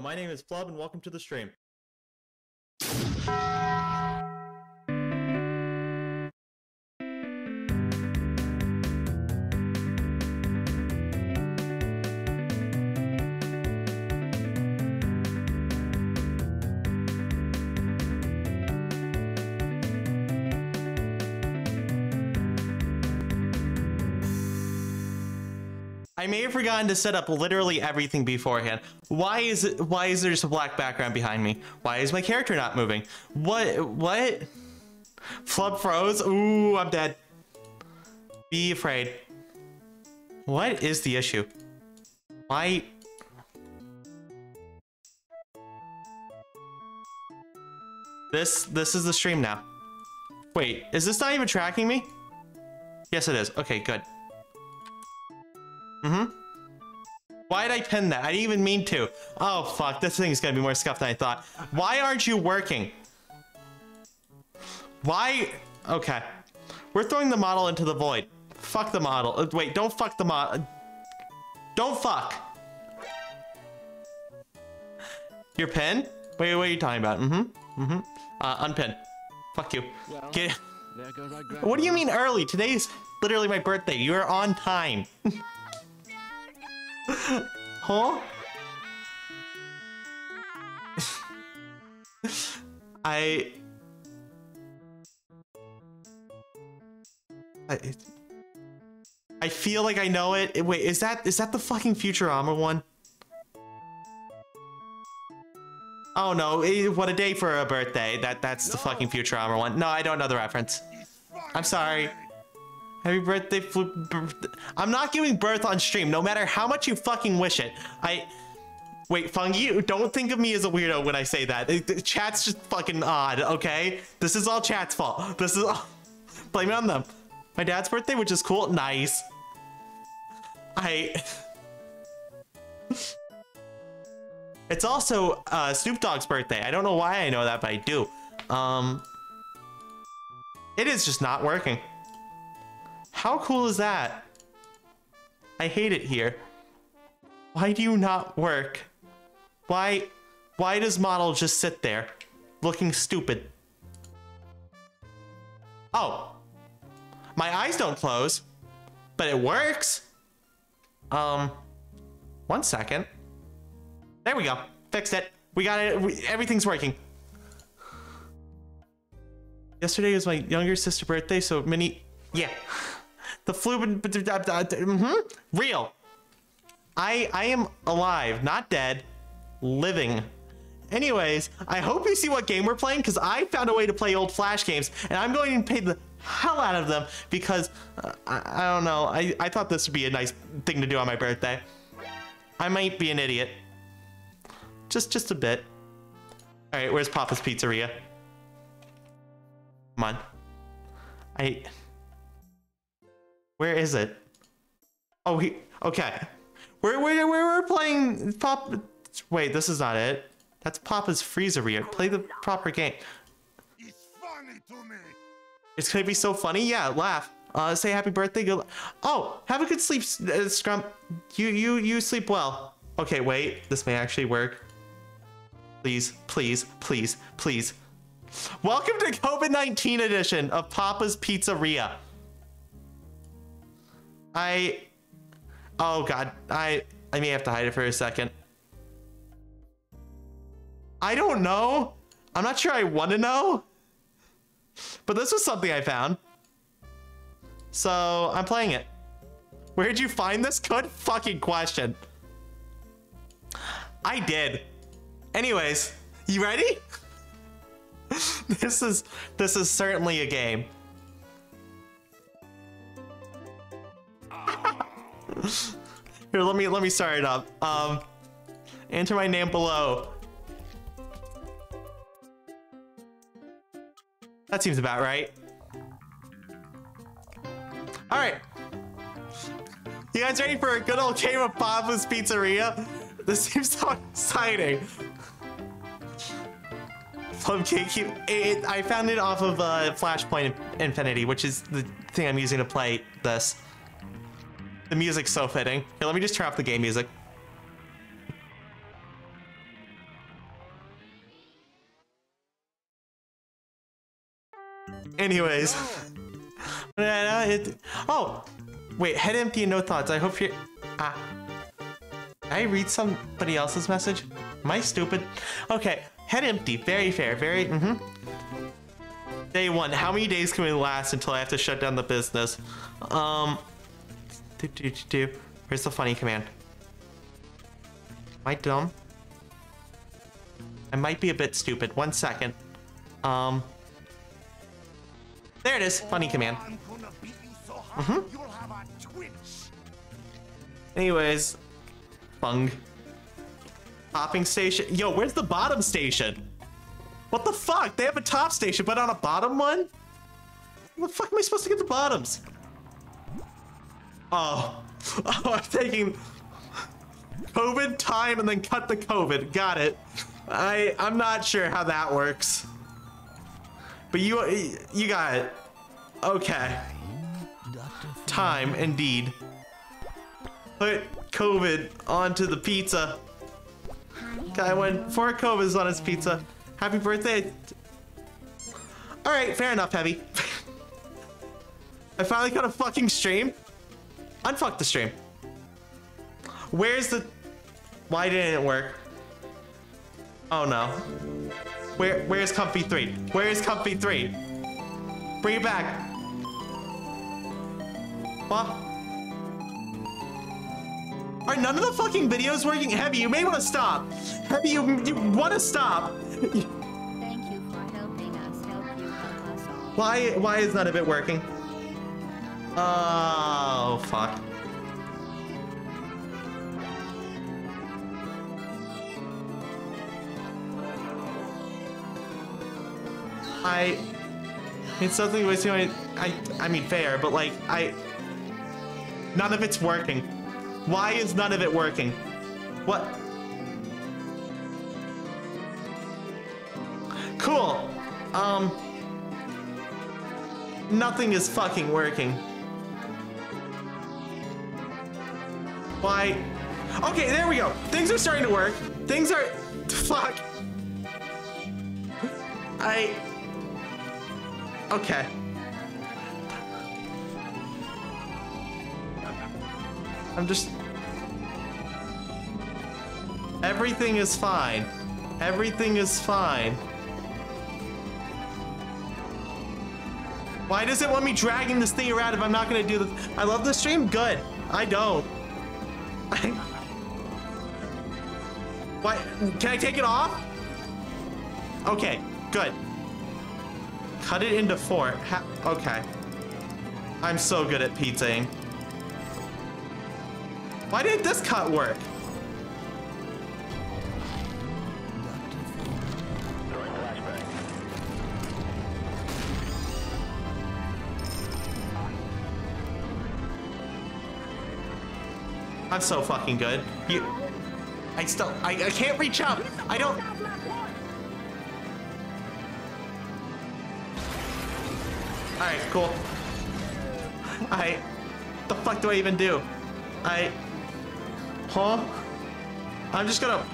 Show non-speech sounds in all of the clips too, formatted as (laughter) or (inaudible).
My name is Flub and welcome to the stream. I may have forgotten to set up literally everything beforehand. Why is it why is there just a black background behind me? Why is my character not moving? What what? Flub froze? Ooh, I'm dead. Be afraid. What is the issue? Why This this is the stream now. Wait, is this not even tracking me? Yes it is. Okay, good. Mm-hmm. Why did I pin that? I didn't even mean to. Oh, fuck. This thing is going to be more scuffed than I thought. Why aren't you working? Why? Okay. We're throwing the model into the void. Fuck the model. Uh, wait, don't fuck the mod. Don't fuck. Your pin? Wait, what are you talking about? Mm-hmm. Mm-hmm. Uh, unpin. Fuck you. Well, Get. there goes our (laughs) What do you mean early? Today's literally my birthday. You are on time. (laughs) huh? I... I... I feel like I know it. Wait, is that is that the fucking Futurama one? Oh no, eh, what a day for a birthday. That that's the fucking Futurama one. No, I don't know the reference. I'm sorry. Happy birthday, birth- I'm not giving birth on stream, no matter how much you fucking wish it. I. Wait, Fungi, don't think of me as a weirdo when I say that. Chat's just fucking odd, okay? This is all chat's fault. This is all. (laughs) Blame it on them. My dad's birthday, which is cool. Nice. I. (laughs) It's also uh, Snoop Dogg's birthday. I don't know why I know that, but I do. Um, it is just not working. How cool is that? I hate it here. Why do you not work? Why, why does model just sit there, looking stupid? Oh, my eyes don't close, but it works. Um, one second. There we go. Fixed it. We got it. We, everything's working. Yesterday was my younger sister's birthday, so many. Yeah. The flu. Mm-hmm. Real. I I am alive, not dead, living. Anyways, I hope you see what game we're playing because I found a way to play old Flash games, and I'm going to pay the hell out of them because uh, I, I don't know. I, I thought this would be a nice thing to do on my birthday. I might be an idiot. Just just a bit. All right, where's Papa's Pizzeria? Come on. I. Where is it? Oh, he. Okay. We're we're we're playing Pop. Wait, this is not it. That's Papa's Freezeria. Play the proper game. It's funny to me. It's gonna be so funny. Yeah, laugh. Uh, say happy birthday. Good. Oh, have a good sleep, uh, Scrump. You you you sleep well. Okay, wait. This may actually work. Please, please, please, please. Welcome to COVID-19 edition of Papa's Pizzeria. I... Oh god, I I may have to hide it for a second. I don't know. I'm not sure I want to know. But this was something I found. So, I'm playing it. Where'd you find this? Good fucking question. I did. Anyways, you ready? (laughs) this is this is certainly a game. Here, let me let me start it up. Um, enter my name below. That seems about right. All right. You guys ready for a good old game of Papa's Pizzeria? This seems so exciting. Plum cake, I found it off of uh, Flashpoint Infinity, which is the thing I'm using to play this. The music's so fitting. Here, let me just turn off the game music. Anyways. (laughs) oh! Wait, head empty and no thoughts. I hope you're... Ah. I read somebody else's message? Am I stupid? Okay, head empty. Very fair. Very... Mm-hmm. Day one. How many days can we last until I have to shut down the business? Um... Do, do, do, do. Where's the funny command? Am I dumb? I might be a bit stupid. One second. Um. There it is. Funny command. I'm gonna beat you so hard you'll have a twitch. Anyways. Bung. Hopping station. Yo, where's the bottom station? What the fuck? They have a top station, but on a bottom one? How the fuck am I supposed to get the bottoms? Oh. Oh, I'm taking COVID time and then cut the COVID. Got it. I I'm not sure how that works. But you you got it. Okay. Time indeed. Put COVID onto the pizza. Guy went four COVIDs on his pizza. Happy birthday. All right, fair enough, Heavy. (laughs) I finally got a fucking stream. Unfuck the stream. Where's the... Why didn't it work? Oh no. Where Where's Comfy 3? Where's Comfy 3? Bring it back. What? Are none of the fucking videos working? Heavy, you may want to stop. Heavy, you, you want to stop. Thank you for helping us help you help us all. Why why is none of it working? Oh fuck. I it's something wasting my I I mean fair, but like I none of it's working. Why is none of it working? What? Cool. Um Nothing is fucking working. Why? Okay, there we go. Things are starting to work. Things are. Fuck. I. Okay. I'm just. Everything is fine. Everything is fine. Why does it want me dragging this thing around if I'm not gonna do this? I love the stream? Good. I don't. (laughs) Why? Can I take it off? Okay, good. Cut it into four. Ha okay. I'm so good at pizzaing. Why didn't this cut work? I'm so fucking good. You, I still, I, I can't reach up. I don't. All right, cool. I, the fuck do I even do? I, huh? I'm just gonna.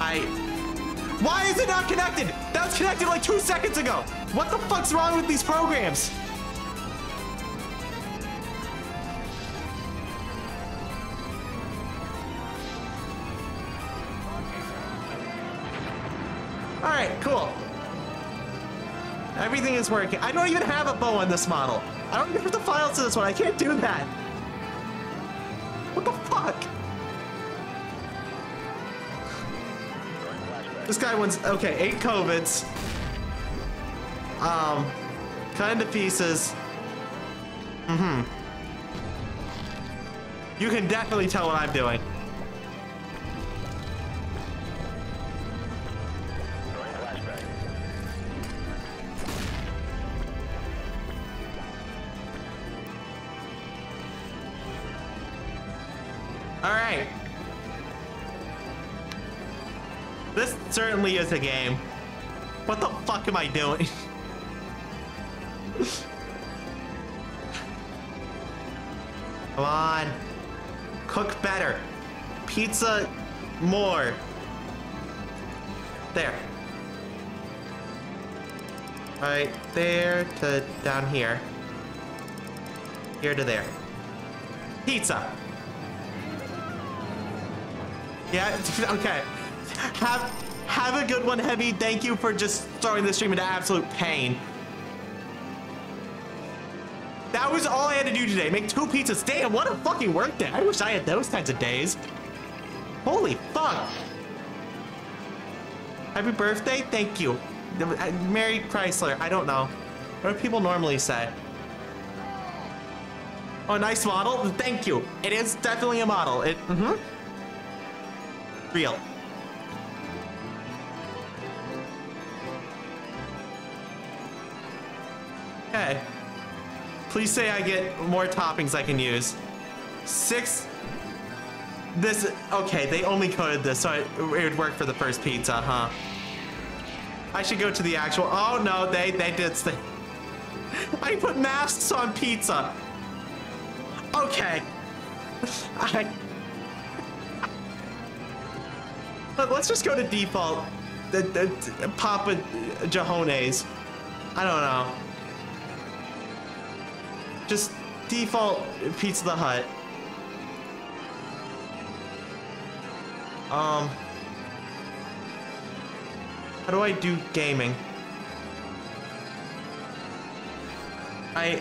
I. Why is it not connected? That was connected like two seconds ago. What the fuck's wrong with these programs? All right, cool. Everything is working. I don't even have a bow on this model. I don't even have the files to this one. I can't do that. What the fuck? This guy wins, okay, eight covids. Um, cut into pieces. Mm-hmm. You can definitely tell what I'm doing. Is a game. What the fuck am I doing? (laughs) Come on. Cook better. Pizza more. There. Right there to down here. Here to there. Pizza. Yeah, (laughs) okay. Have have a good one, Heavy. Thank you for just throwing the stream into absolute pain. That was all I had to do today. Make two pizzas. Damn, what a fucking work day. I wish I had those kinds of days. Holy fuck. Happy birthday. Thank you. Mary Chrysler. I don't know. What do people normally say? Oh, nice model. Thank you. It is definitely a model. It, mm-hmm. Real. Please say I get more toppings I can use. Six. This, okay, they only coded this, so it, it would work for the first pizza, huh? I should go to the actual, oh no, they, they did stay. (laughs) I put masks on pizza. Okay. (laughs) I, (laughs) Let- let's just go to default. The, the, Papa Jahones. I don't know. Just default Pizza the Hut. Um. How do I do gaming? I.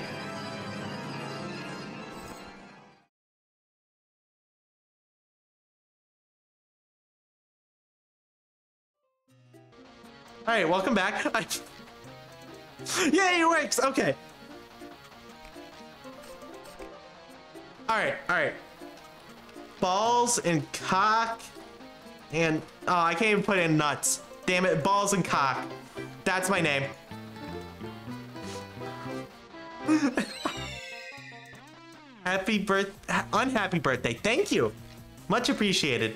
All right, welcome back. (laughs) I... (laughs) Yay, it works. Okay. All right, all right. Balls and cock and oh, I can't even put in nuts. Damn it, balls and cock. That's my name. (laughs) Happy birth, unhappy birthday. Thank you. Much appreciated.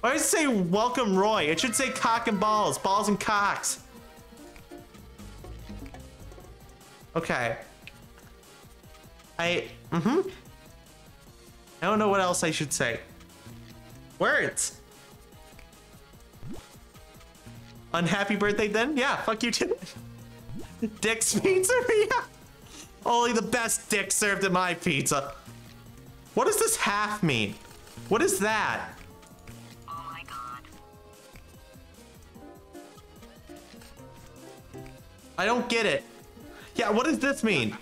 Why does it say welcome Roy? It should say cock and balls, balls and cocks. Okay. I, mm-hmm. I don't know what else I should say. Words. Unhappy birthday then? Yeah, fuck you too. (laughs) Dick's Pizzeria? (laughs) Only the best dick served at my pizza. What does this half mean? What is that? Oh my god. I don't get it. Yeah, what does this mean?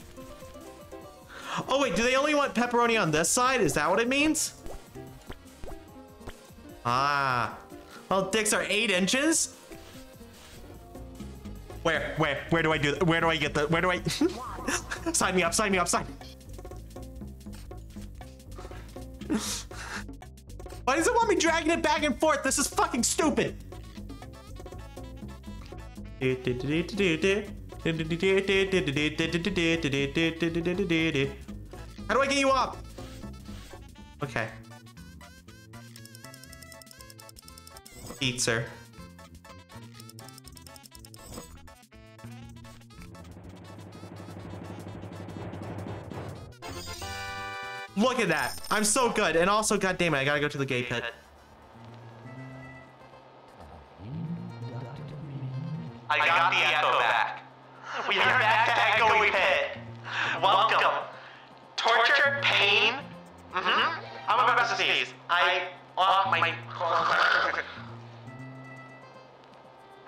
Oh wait, do they only want pepperoni on this side? Is that what it means? Ah. Well, dicks are eight inches. Where, where, where do I do, where do I get the, where do I, (laughs) sign me up, sign me up, sign. (laughs) Why does it want me dragging it back and forth? This is fucking stupid. How do I get you up? Okay. Pizza. Look at that. I'm so good. And also, god damn it, I gotta go to the gay pit. I got the echo back. We are back to echoey pit. Welcome. Torture, pain. Mm-hmm. I'm about to sneeze. I want my. (laughs)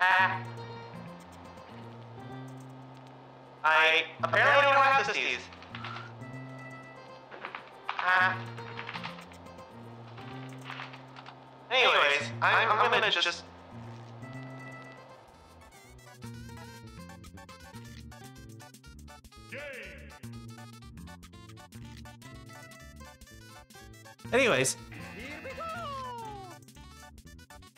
ah. I apparently don't have to sneeze. Ah. Anyways, I'm, I'm gonna just. Anyways.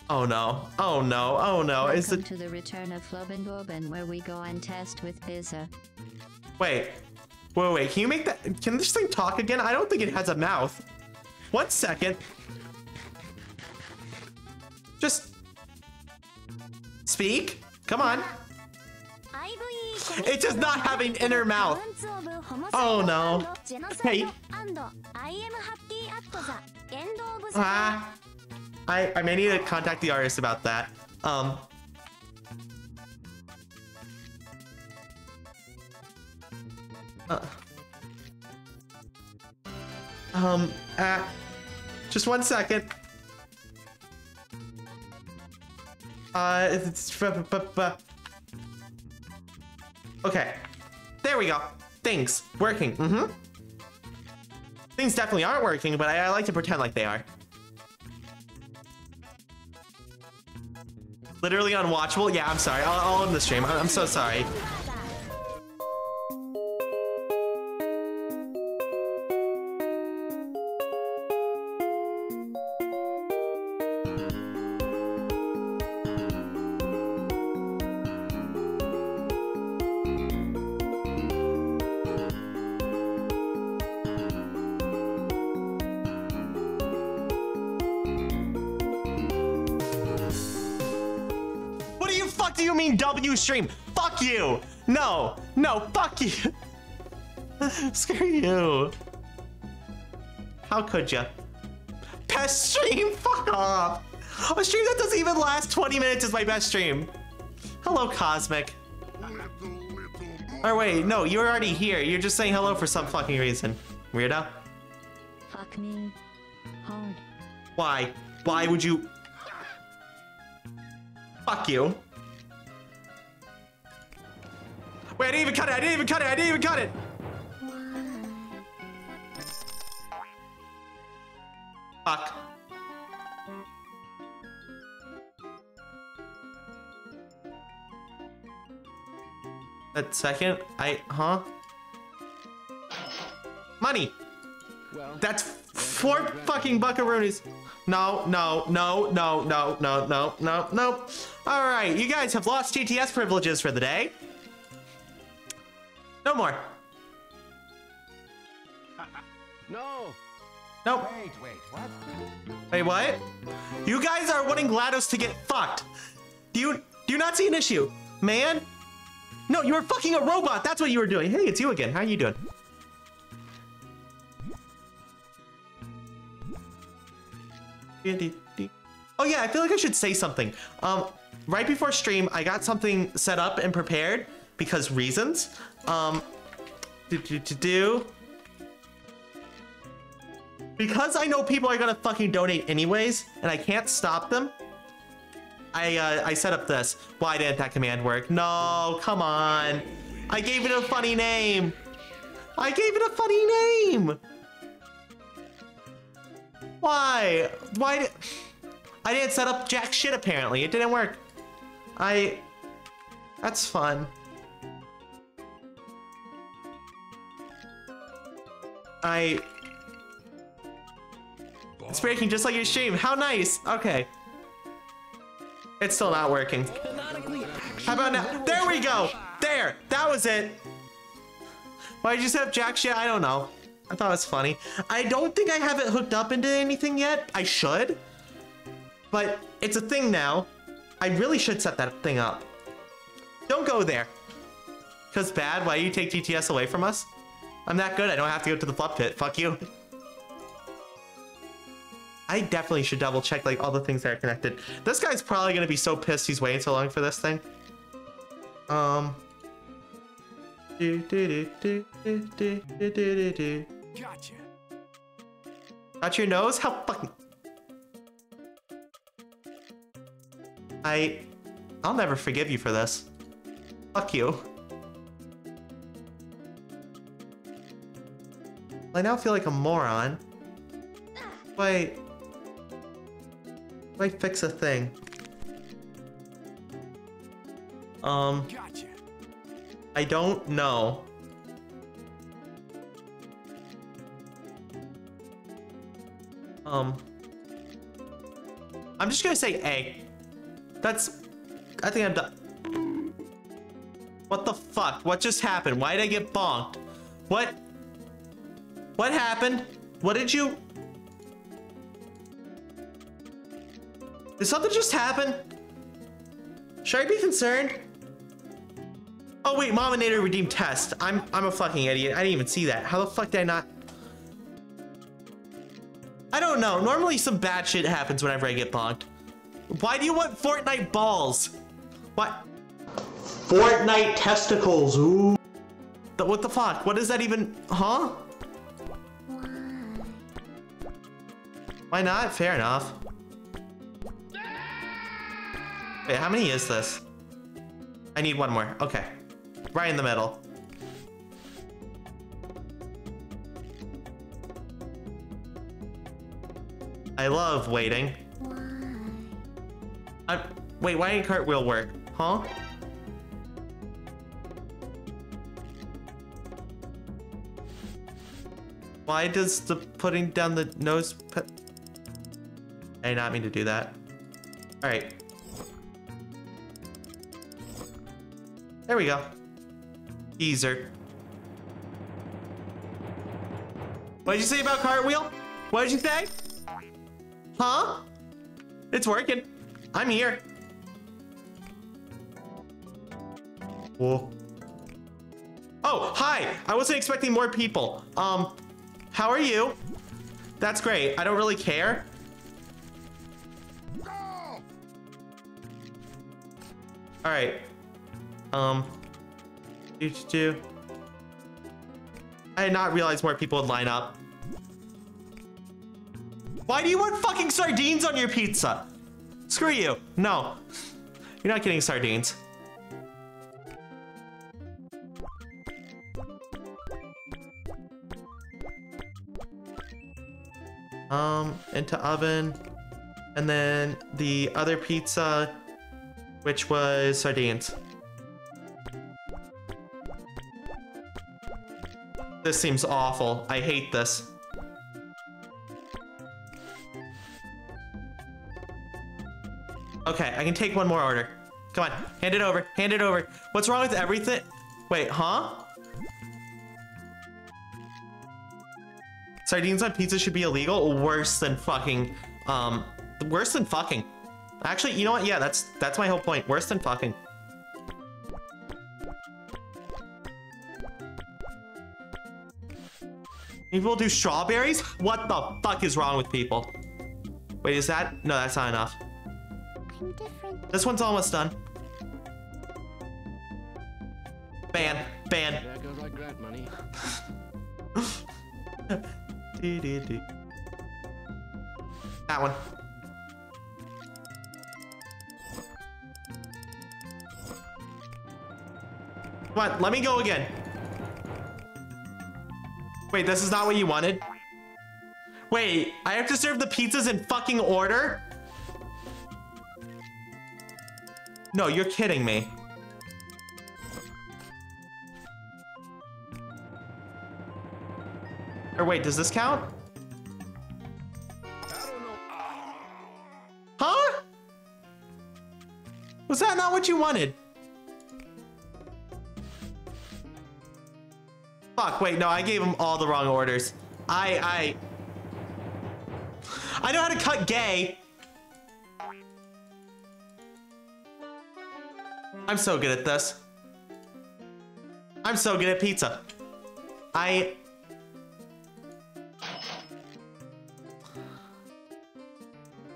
Oh no. Oh no. Oh no. Is Welcome it. to the return of Flubenboben where we go and test with pizza. Wait. Wait, wait. Can you make that. Can this thing talk again? I don't think it has a mouth. One second. Just. Speak. Come on. It just not having inner mouth. Oh no. Hey. Ah. I, I may need to contact the artist about that. Um, uh, um, uh, just one second. Uh, it's, okay. There we go. Things working. Mm-hmm. Things definitely aren't working, but I, I like to pretend like they are. Literally unwatchable? Yeah, I'm sorry. I'll, I'll end the stream. I- I'm so sorry. Stream? Fuck you! No, no, fuck you. (laughs) Screw you. How could you? Best stream? Fuck off. A stream that doesn't even last 20 minutes is my best stream. Hello, Cosmic. Or wait, no, you're already here. You're just saying hello for some fucking reason. Weirdo. Fuck me hard. Why? Why would you? Fuck you. Wait, I didn't even cut it. I didn't even cut it. I didn't even cut it. Fuck. That second, I, huh? Money. That's four fucking buckaroonies. No, no, no, no, no, no, no, no, no. All right, you guys have lost GTS privileges for the day. No more. No. Nope. Wait, wait, what? Wait, what? You guys are wanting GLaDOS to get fucked. Do you do you not see an issue, man? No, you were fucking a robot. That's what you were doing. Hey, it's you again. How you doing? Oh yeah, I feel like I should say something. Um, right before stream, I got something set up and prepared because reasons. Um, do do do do. Because I know people are gonna fucking donate anyways, and I can't stop them. I uh, I set up this. Why didn't that command work? No, come on. I gave it a funny name. I gave it a funny name. Why? Why did I didn't set up jack shit apparently. It didn't work. I That's fun. I It's breaking just like your stream. How nice. Okay. It's still not working. How about now? There we go. There. That was it. Why did you set up jack shit? I don't know. I thought it was funny. I don't think I have it hooked up into anything yet. I should. But it's a thing now. I really should set that thing up. Don't go there. Cause bad, why you take GTS away from us? I'm that good. I don't have to go to the flop pit. Fuck you. I definitely should double check like all the things that are connected. This guy's probably gonna be so pissed he's waiting so long for this thing. Um. Gotcha. Got your nose? How fucking. I. I'll never forgive you for this. Fuck you. I now feel like a moron. Wait. Wait, fix a thing. Um, Gotcha. I don't know. Um, I'm just gonna say A. That's, I think I'm done. What the fuck? What just happened? Why did I get bonked? What? What happened? What did you? Did something just happen? Should I be concerned? Oh wait, Mominator redeemed test. I'm I'm a fucking idiot. I didn't even see that. How the fuck did I not? I don't know. Normally some bad shit happens whenever I get bonked. Why do you want Fortnite balls? What? Fortnite testicles. Ooh. The, what the fuck? What is that even? Huh? Why not? Fair enough. Wait, how many is this? I need one more. Okay. Right in the middle. I love waiting. I, wait, why didn't cartwheel work? Huh? Why does the putting down the nose put... I did not mean to do that. Alright. There we go. Teaser. What did you say about cartwheel? What did you say? Huh? It's working. I'm here. Whoa. Oh, hi. I wasn't expecting more people. Um, how are you? That's great. I don't really care. All right. Um, do do. I did not realize more people would line up. Why do you want fucking sardines on your pizza? Screw you. No. You're not getting sardines. Um, into oven. And then the other pizza, which was sardines. This seems awful. I hate this. Okay, I can take one more order. Come on, hand it over, hand it over. What's wrong with everything? Wait, huh? Sardines on pizza should be illegal? Worse than fucking, um, worse than fucking. Actually, you know what? Yeah, that's that's my whole point. Worse than fucking. People do strawberries? What the fuck is wrong with people? Wait, is that? No, that's not enough. This one's almost done. Ban, ban. There goes (laughs) Come on, let me go again. Wait, this is not what you wanted? Wait, I have to serve the pizzas in fucking order? No, you're kidding me. Or wait, does this count? Huh? Was that not what you wanted? Fuck, wait, no, I gave him all the wrong orders. I, I... I know how to cut gay. I'm so good at this. I'm so good at pizza. I...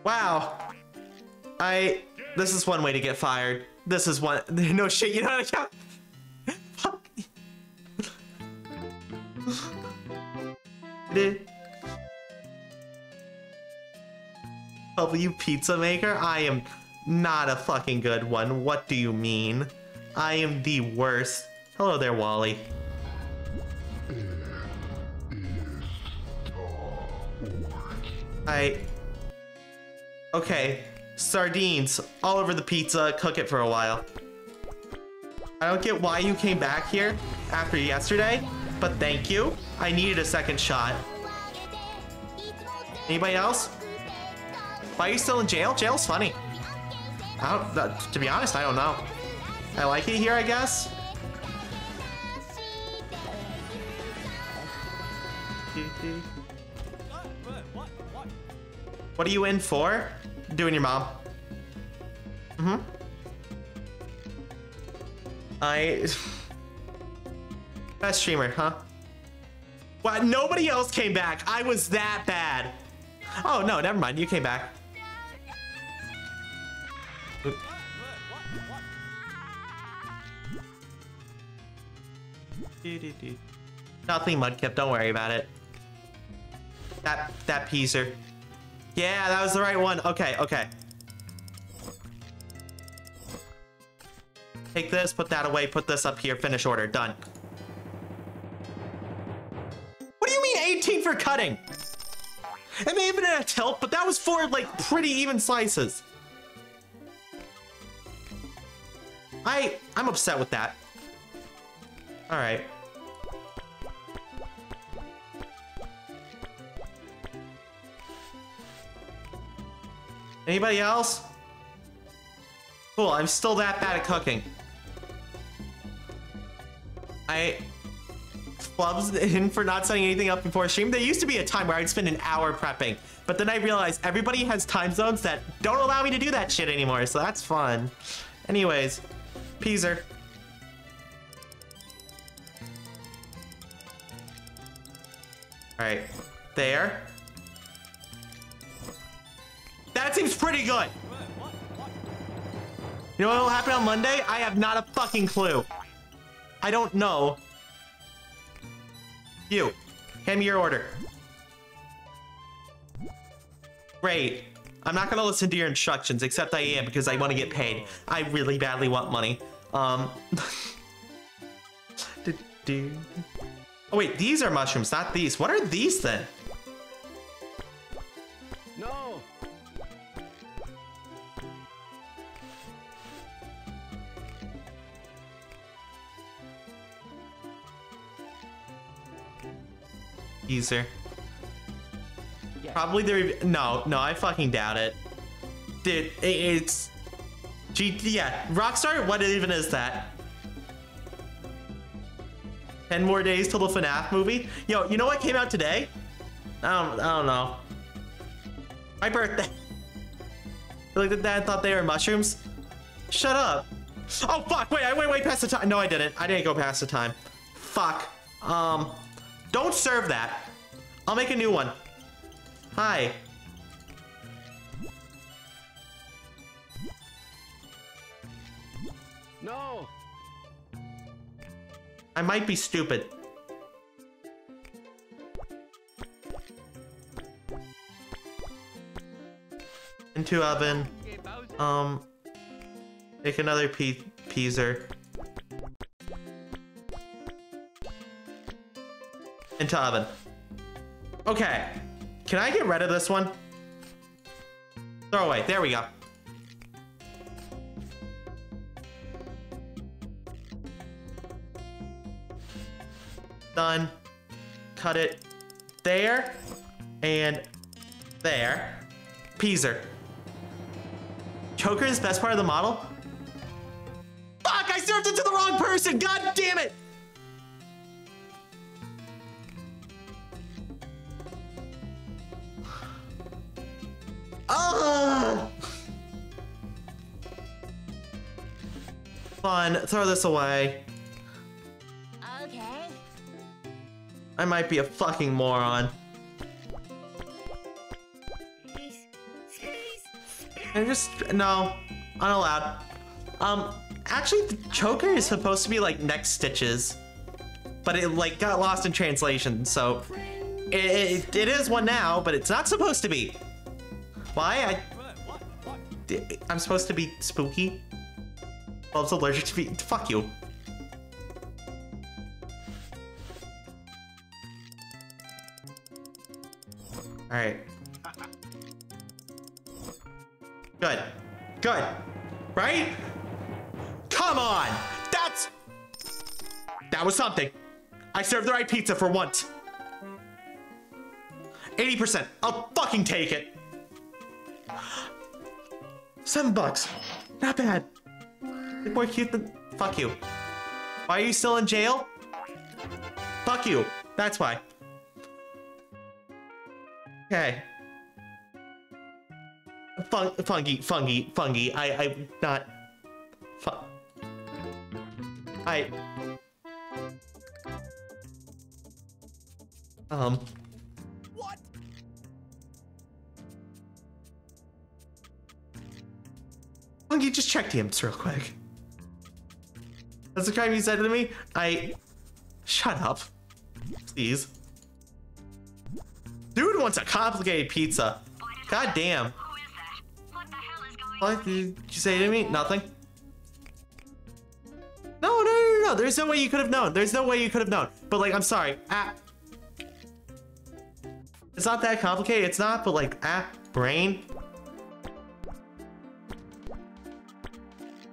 Wow. I... This is one way to get fired. This is one... (laughs) No shit, you know how to count? W pizza maker? I am not a fucking good one. What do you mean? I am the worst. Hello there, Wally. I... Okay, sardines all over the pizza. Cook it for a while. I don't get why you came back here after yesterday, but thank you. I needed a second shot. Anybody else? Why are you still in jail? Jail's funny. I don't, to be honest, I don't know. I like it here, I guess. What are you in for? Doing your mom. Mm-hmm. I... Best streamer, huh? What? Nobody else came back. I was that bad. Oh, no, never mind. You came back. Nothing, Mudkip. Don't worry about it. That that peaser. Yeah, that was the right one. Okay, okay. Take this, put that away, put this up here, finish order. Done. 18 for cutting? It may have been a tilt, but that was for like pretty even slices. I I'm upset with that. All right. Anybody else? Cool, I'm still that bad at cooking. I flubs (laughs) in for not setting anything up before stream. There used to be a time where I'd spend an hour prepping, but then I realized everybody has time zones that don't allow me to do that shit anymore, so that's fun. Anyways, Peaser. Alright, there. That seems pretty good. You know what will happen on Monday? I have not a fucking clue. I don't know. You, hand me your order. Great. I'm not gonna listen to your instructions, except I am because I want to get paid. I really badly want money. Um. (laughs) Oh wait, these are mushrooms, not these. What are these then? Yeah. Probably the no, no, I fucking doubt it. Dude, it, it's G yeah, Rockstar, what even is that? 10 more days till the FNAF movie? Yo, you know what came out today? I don't I don't know. My birthday. (laughs) I looked at that and thought they were mushrooms. Shut up. Oh fuck, wait, I went way past the time. No, I didn't. I didn't go past the time. Fuck. Um, don't serve that. I'll make a new one. Hi. No! I might be stupid. Into oven. Um, make another pe peaser. Into oven. Okay. Can I get rid of this one? Throw away. There we go. Done. Cut it there and there. Peaser. Choker is the best part of the model? Fuck, I served it to the wrong person! God damn it! Ugh! Fun, throw this away. Okay. I might be a fucking moron. I'm just no, unallowed. Um, actually, the choker is supposed to be like neck stitches, but it like got lost in translation. So it, it, it is one now, but it's not supposed to be. Why? I I'm supposed to be spooky. It's allergic to be. Fuck you. All right. Good. Good. Right? Come on! That's... That was something. I served the right pizza for once. 80%. I'll fucking take it. Seven bucks. Not bad. More cute than... Fuck you. Why are you still in jail? Fuck you. That's why. Okay. Fun, fungi, fungi, fungi. I, I, not. Fu I. Um. Monkey, just check DMs real quick. That's the crime you said to me? I. Shut up. Please. Dude wants a complicated pizza. God damn. What the did you say to me? Nothing? No, no, no, no, no. There's no way you could have known. There's no way you could have known. But like, I'm sorry. Ah. It's not that complicated. It's not, but like, ah, brain.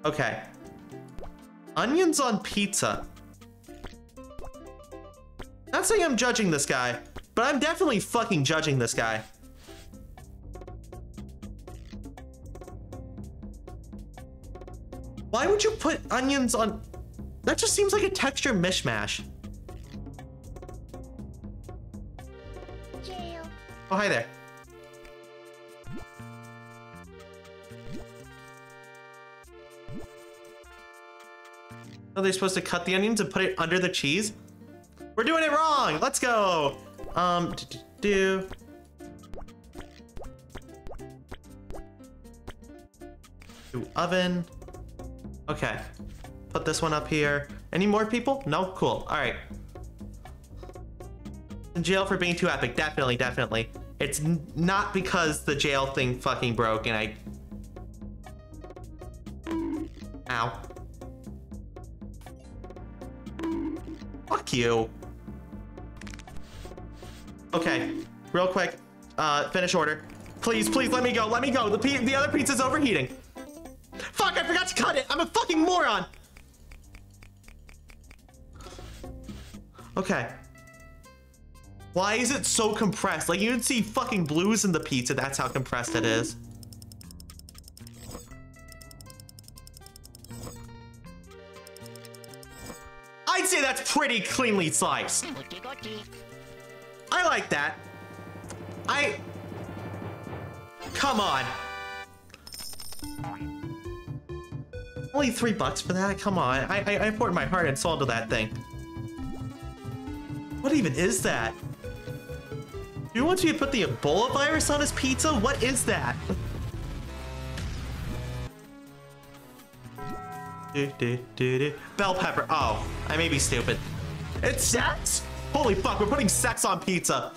Okay. Onions on pizza. Not saying I'm judging this guy, but I'm definitely fucking judging this guy. Why would you put onions on... That just seems like a texture mishmash. Jail. Oh, hi there. Oh, they're supposed to cut the onions and put it under the cheese? We're doing it wrong! Let's go! Um, do, do, do oven. Okay. Put this one up here. Any more people? No? Cool. All right. In jail for being too epic. Definitely, definitely. It's not because the jail thing fucking broke and I. Ow. Fuck you. Okay, real quick. Uh, finish order. Please, please let me go. Let me go. The, the other pizza's overheating. Fuck, I forgot to cut it. I'm a fucking moron. Okay. Why is it so compressed? Like you can see fucking blues in the pizza. That's how compressed it is. I'd say that's pretty cleanly sliced. I like that. I. Come on. Only three bucks for that? Come on. I, I, I poured my heart and soul into that thing. What even is that? Do you want me to put the Ebola virus on his pizza? What is that? Do, do, do, do. Bell pepper. Oh, I may be stupid. It's sex? Holy fuck, we're putting sex on pizza.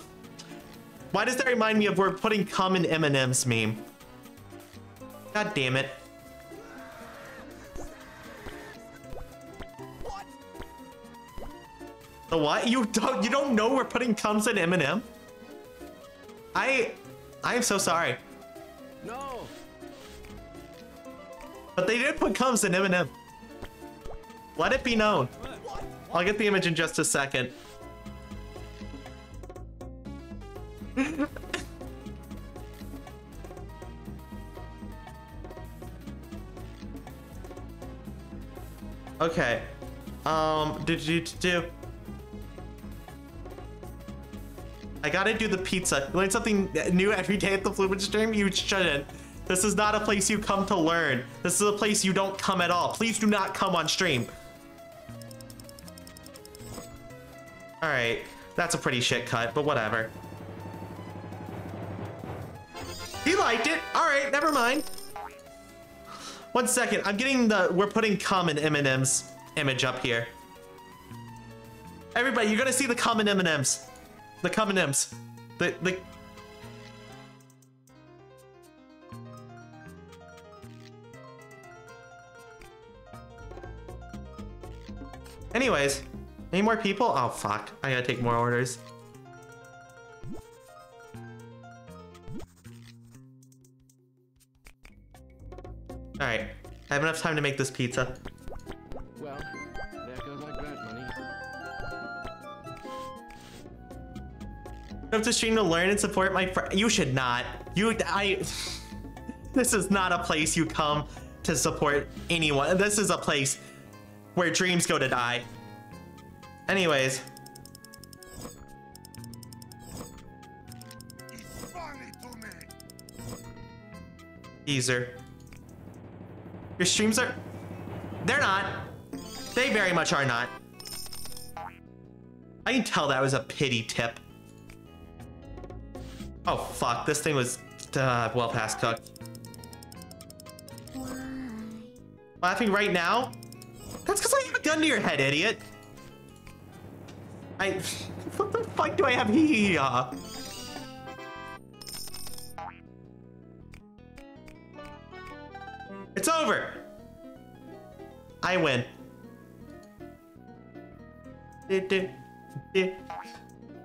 Why does that remind me of we're putting cum in M&M's meme? God damn it. The what? You don't you don't know we're putting cums in M&M? I I am so sorry. No! But they did put cums in M&M. Let it be known. I'll get the image in just a second. (laughs) okay. Um, did you do? I gotta do the pizza. You learn something new every day at the Flub stream? You shouldn't. This is not a place you come to learn. This is a place you don't come at all. Please do not come on stream. Alright, that's a pretty shit cut, but whatever. He liked it. Alright, never mind. One second, I'm getting the, we're putting common M&M's image up here. Everybody, you're gonna see the common M&M's. The and M's. The, the, Anyways, any more people? Oh fuck, I gotta take more orders. Alright, I have enough time to make this pizza. Well, there goes my grant money. Come to stream to learn and support my friend. You should not. You, I. (laughs) this is not a place you come to support anyone. This is a place where dreams go to die. Anyways. Teaser. Your streams are. They're not. They very much are not. I can tell that was a pity tip. Oh fuck, this thing was uh, well past cooked. Why? Laughing right now? That's because I have a gun to your head, idiot. I. What the fuck do I have here? It's over. I win.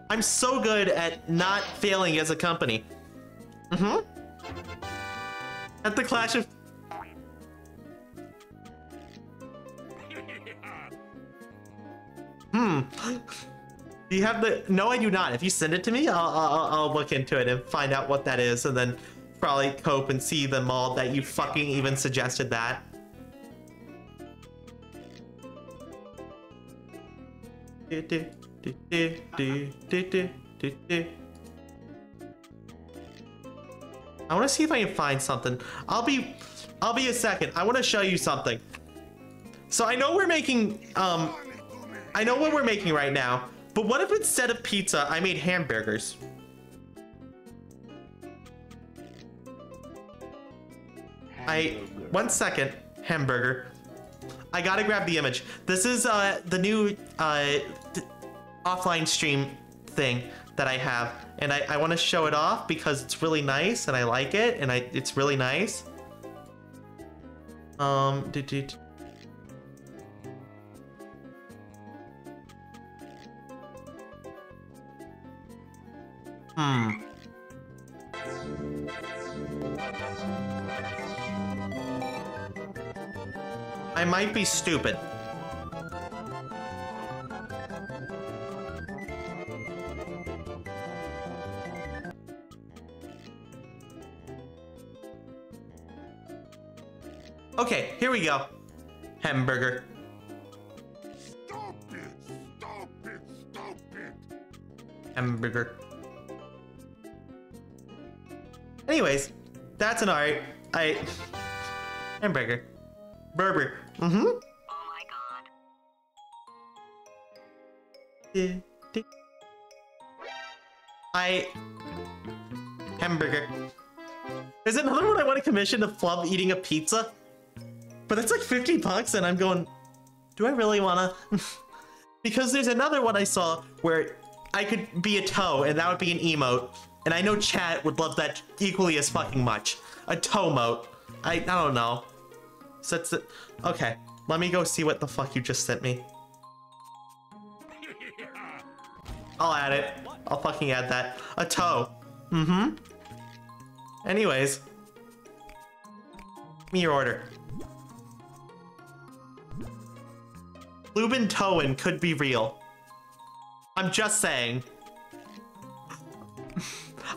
I'm so good at not failing as a company. Mm-hmm. At the Clash of (laughs) Hmm. Do you have the? No, I do not. If you send it to me, I'll, I'll, I'll look into it and find out what that is, and then probably cope and see them all that you fucking even suggested that. I want to see if I can find something. I'll be, I'll be a second. I want to show you something. So I know we're making, um, I know what we're making right now but what if instead of pizza, I made hamburgers? I, one second, hamburger. I gotta grab the image. This is uh, the new uh, offline stream thing that I have, and I, I want to show it off because it's really nice and I like it, and I it's really nice. Um, did you? Hmm. I might be stupid. Okay, here we go. Hamburger. Stop it! Stop it! Stop it! Hamburger. Anyways, that's an art. I hamburger. Burger. Mm-hmm. Oh my god. I hamburger. There's another one I want to commission of Flub eating a pizza, but that's like 50 bucks, and I'm going, do I really wanna? (laughs) because there's another one I saw where I could be a toe, and that would be an emote, and I know chat would love that equally as fucking much. A toe mote. I I don't know. So that's it. Okay, let me go see what the fuck you just sent me. (laughs) I'll add it. I'll fucking add that. A toe. Mm-hmm. Anyways. Me your order. Lubin Towen could be real. I'm just saying.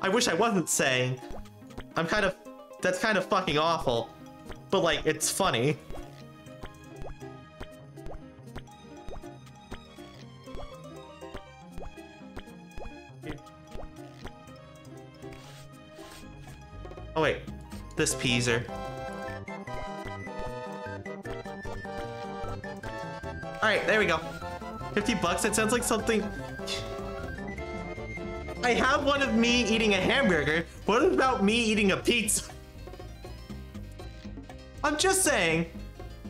I wish I wasn't saying. I'm kind of... That's kind of fucking awful. But, like, it's funny. Oh wait, this peaser. Alright, there we go. 50 bucks, that sounds like something... I have one of me eating a hamburger. What about me eating a pizza? I'm just saying,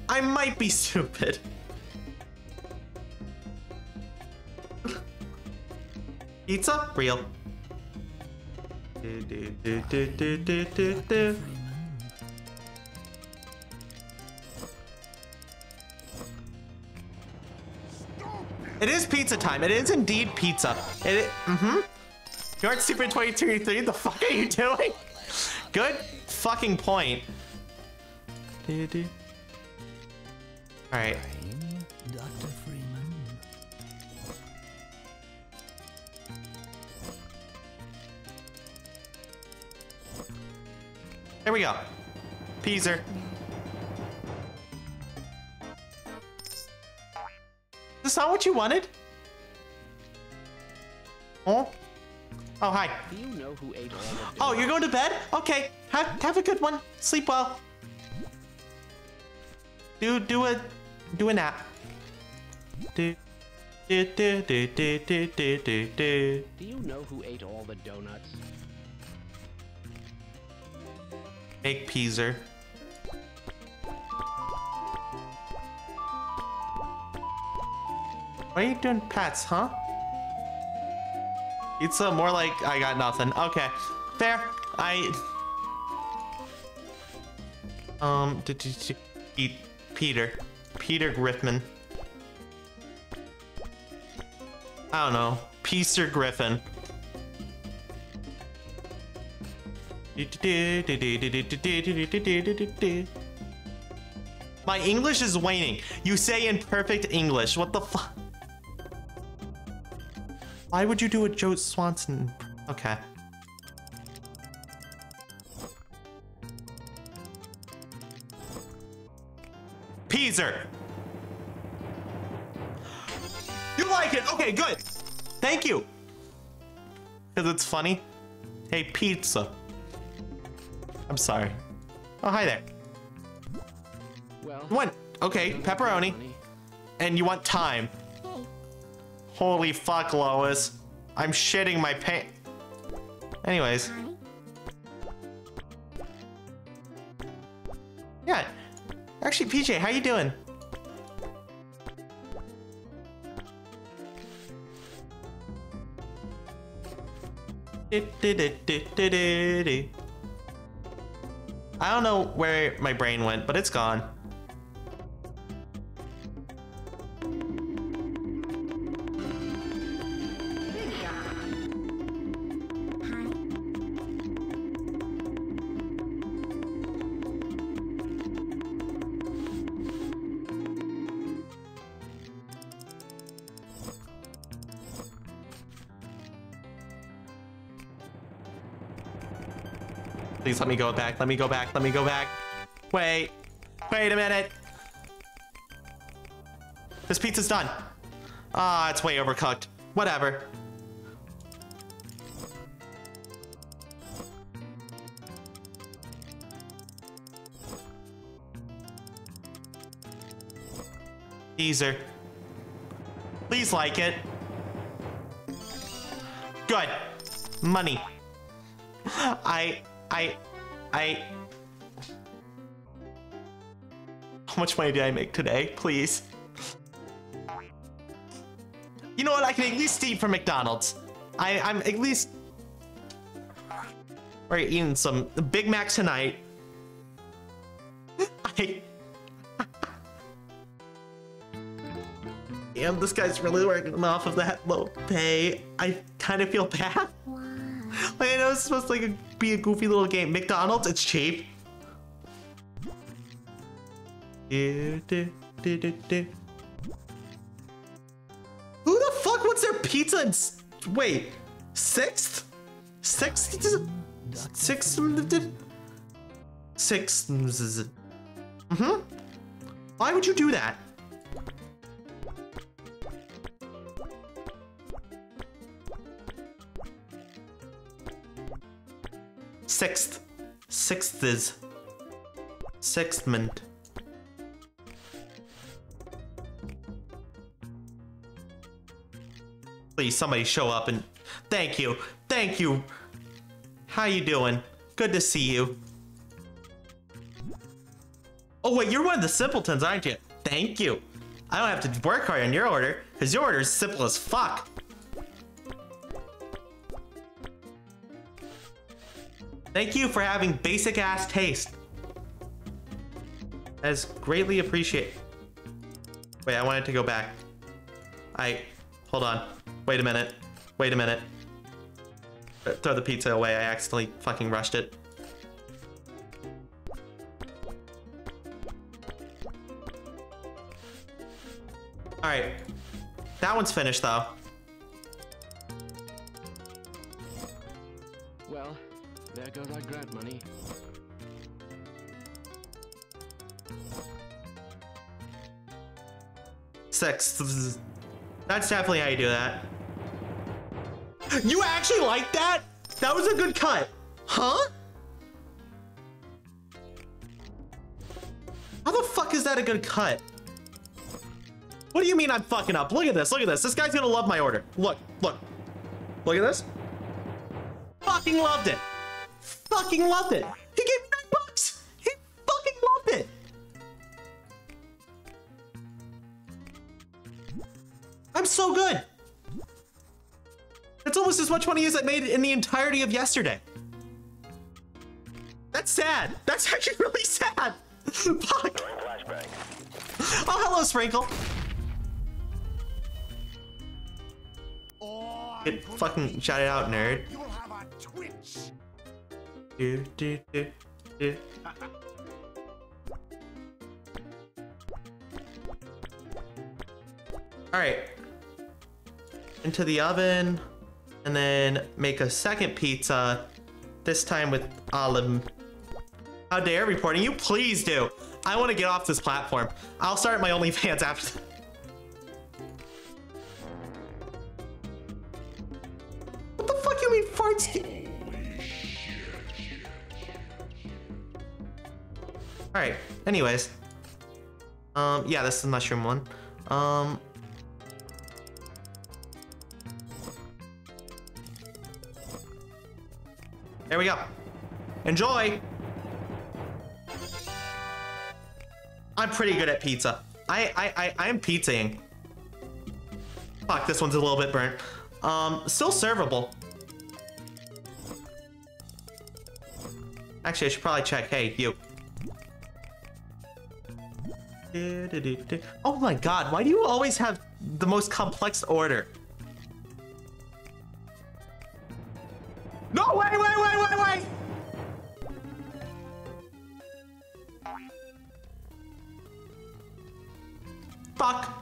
I might be (laughs) stupid. Pizza? Real. It is pizza time. It is indeed pizza. It, mm-hmm. You aren't Super 2023. The fuck are you doing? Good fucking point. Do, do. All right. Dr. Freeman. There we go. Peaser. Is this not what you wanted? Oh? Oh, hi. Do you know who ate all of Oh, you're going to bed? Okay. Have, have a good one. Sleep well. Do do a do a nap. Do do do do do do do do do. You know who ate all the donuts? Egg Peaser. Why are you doing pets, huh? Pizza, more like I got nothing. Okay, fair. I. Um, Peter? Peter Griffin. I don't know. Peter Griffin. My English is waning. You say in perfect English. What the fuck? Why would you do a Joe Swanson? Okay. Peaser. You like it? Okay, good. Thank you. Because it's funny. Hey, pizza. I'm sorry. Oh, hi there. Well, You want, okay, pepperoni. And you want time. Holy fuck, Lois. I'm shitting my pants. Anyways. Yeah. Actually, PJ, how you doing? I don't know where my brain went, but it's gone. Please let me go back. Let me go back. Let me go back. Wait. Wait a minute. This pizza's done. Ah, it's way overcooked. Whatever. Teaser. Please like it. Good. Money. (laughs) I, I, I. How much money did I make today? Please. You know what? I can at least eat from McDonald's. I, I'm at least. We're eating some Big Mac tonight. (laughs) I. (laughs) Damn, this guy's really working off of that low pay. I kind of feel bad. I know it's supposed to like be a goofy little game. McDonald's, it's cheap. Who the fuck wants their pizza in wait sixth? Sixth? Sixth? Sixth? Mm-hmm. Why would you do that? Sixth. Sixth is. Sixthment. Please, somebody show up and thank you. Thank you. How you doing? Good to see you. Oh wait, you're one of the simpletons, aren't you? Thank you. I don't have to work hard on your order, because your order is simple as fuck. Thank you for having basic ass taste. Is greatly appreciated. Wait, I wanted to go back. I, hold on. Wait a minute. Wait a minute. Uh, Throw the pizza away. I accidentally fucking rushed it. Alright. That one's finished though. Our grant money. Six. That's definitely how you do that. You actually like that? That was a good cut. Huh? How the fuck is that a good cut? What do you mean I'm fucking up? Look at this, look at this. This guy's gonna love my order. Look, look. Look at this. Fucking loved it. Fucking loved it. He gave me nine bucks. He fucking loved it. I'm so good. It's almost as much money as I made in the entirety of yesterday. That's sad. That's (laughs) actually really sad. (laughs) Fuck. Oh, hello, Sprinkle. Get fucking shouted out, nerd. Do, do, do, do. All right. Into the oven, and then make a second pizza. This time with olive. How dare reporting you? Please do. I want to get off this platform. I'll start my OnlyFans (laughs) after. Anyways, um, yeah, this is the mushroom one. Um, there we go. Enjoy. I'm pretty good at pizza. I I I I'm pizzaing. Fuck, this one's a little bit burnt. Um, still servable. Actually, I should probably check. Hey, you. Oh my god, why do you always have the most complex order? No, wait, wait, wait, wait, wait! Fuck.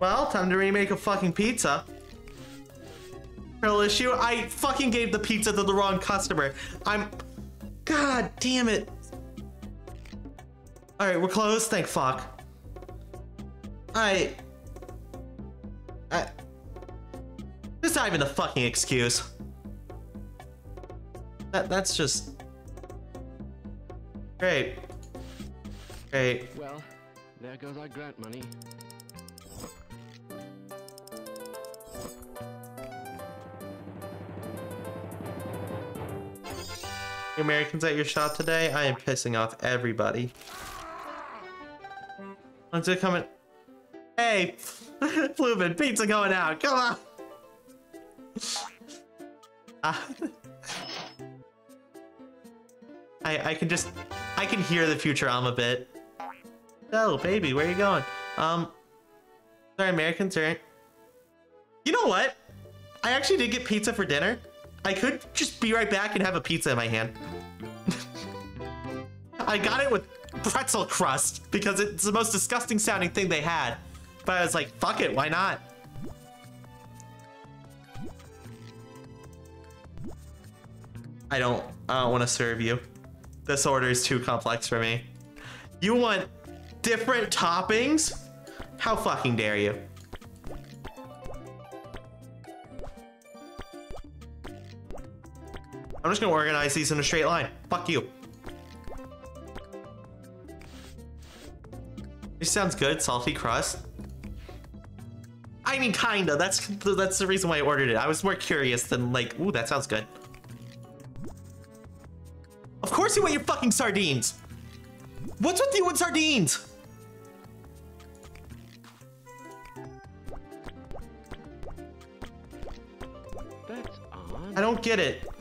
Well, time to remake a fucking pizza. Issue. I fucking gave the pizza to the wrong customer. I'm. God damn it. All right, we're closed. Thank fuck. I. I. It's not even a fucking excuse. That that's just. Great. Great. Well, there goes our grant money. Americans at your shop today? I am pissing off everybody. When's it coming? Hey, (laughs) Flubin, pizza going out. Come on. (laughs) I I can just I can hear the future a bit. Oh, baby, where are you going? Um, sorry, Americans aren't. You know what? I actually did get pizza for dinner. I could just be right back and have a pizza in my hand. I got it with pretzel crust because it's the most disgusting sounding thing they had. But I was like, fuck it, why not? I don't I don't want to serve you. This order is too complex for me. You want different toppings? How fucking dare you? I'm just gonna organize these in a straight line. Fuck you. This sounds good, salty crust. I mean, kinda. That's that's the reason why I ordered it. I was more curious than like, ooh, that sounds good. Of course you want your fucking sardines. What's with you and sardines? That's odd. I don't get it.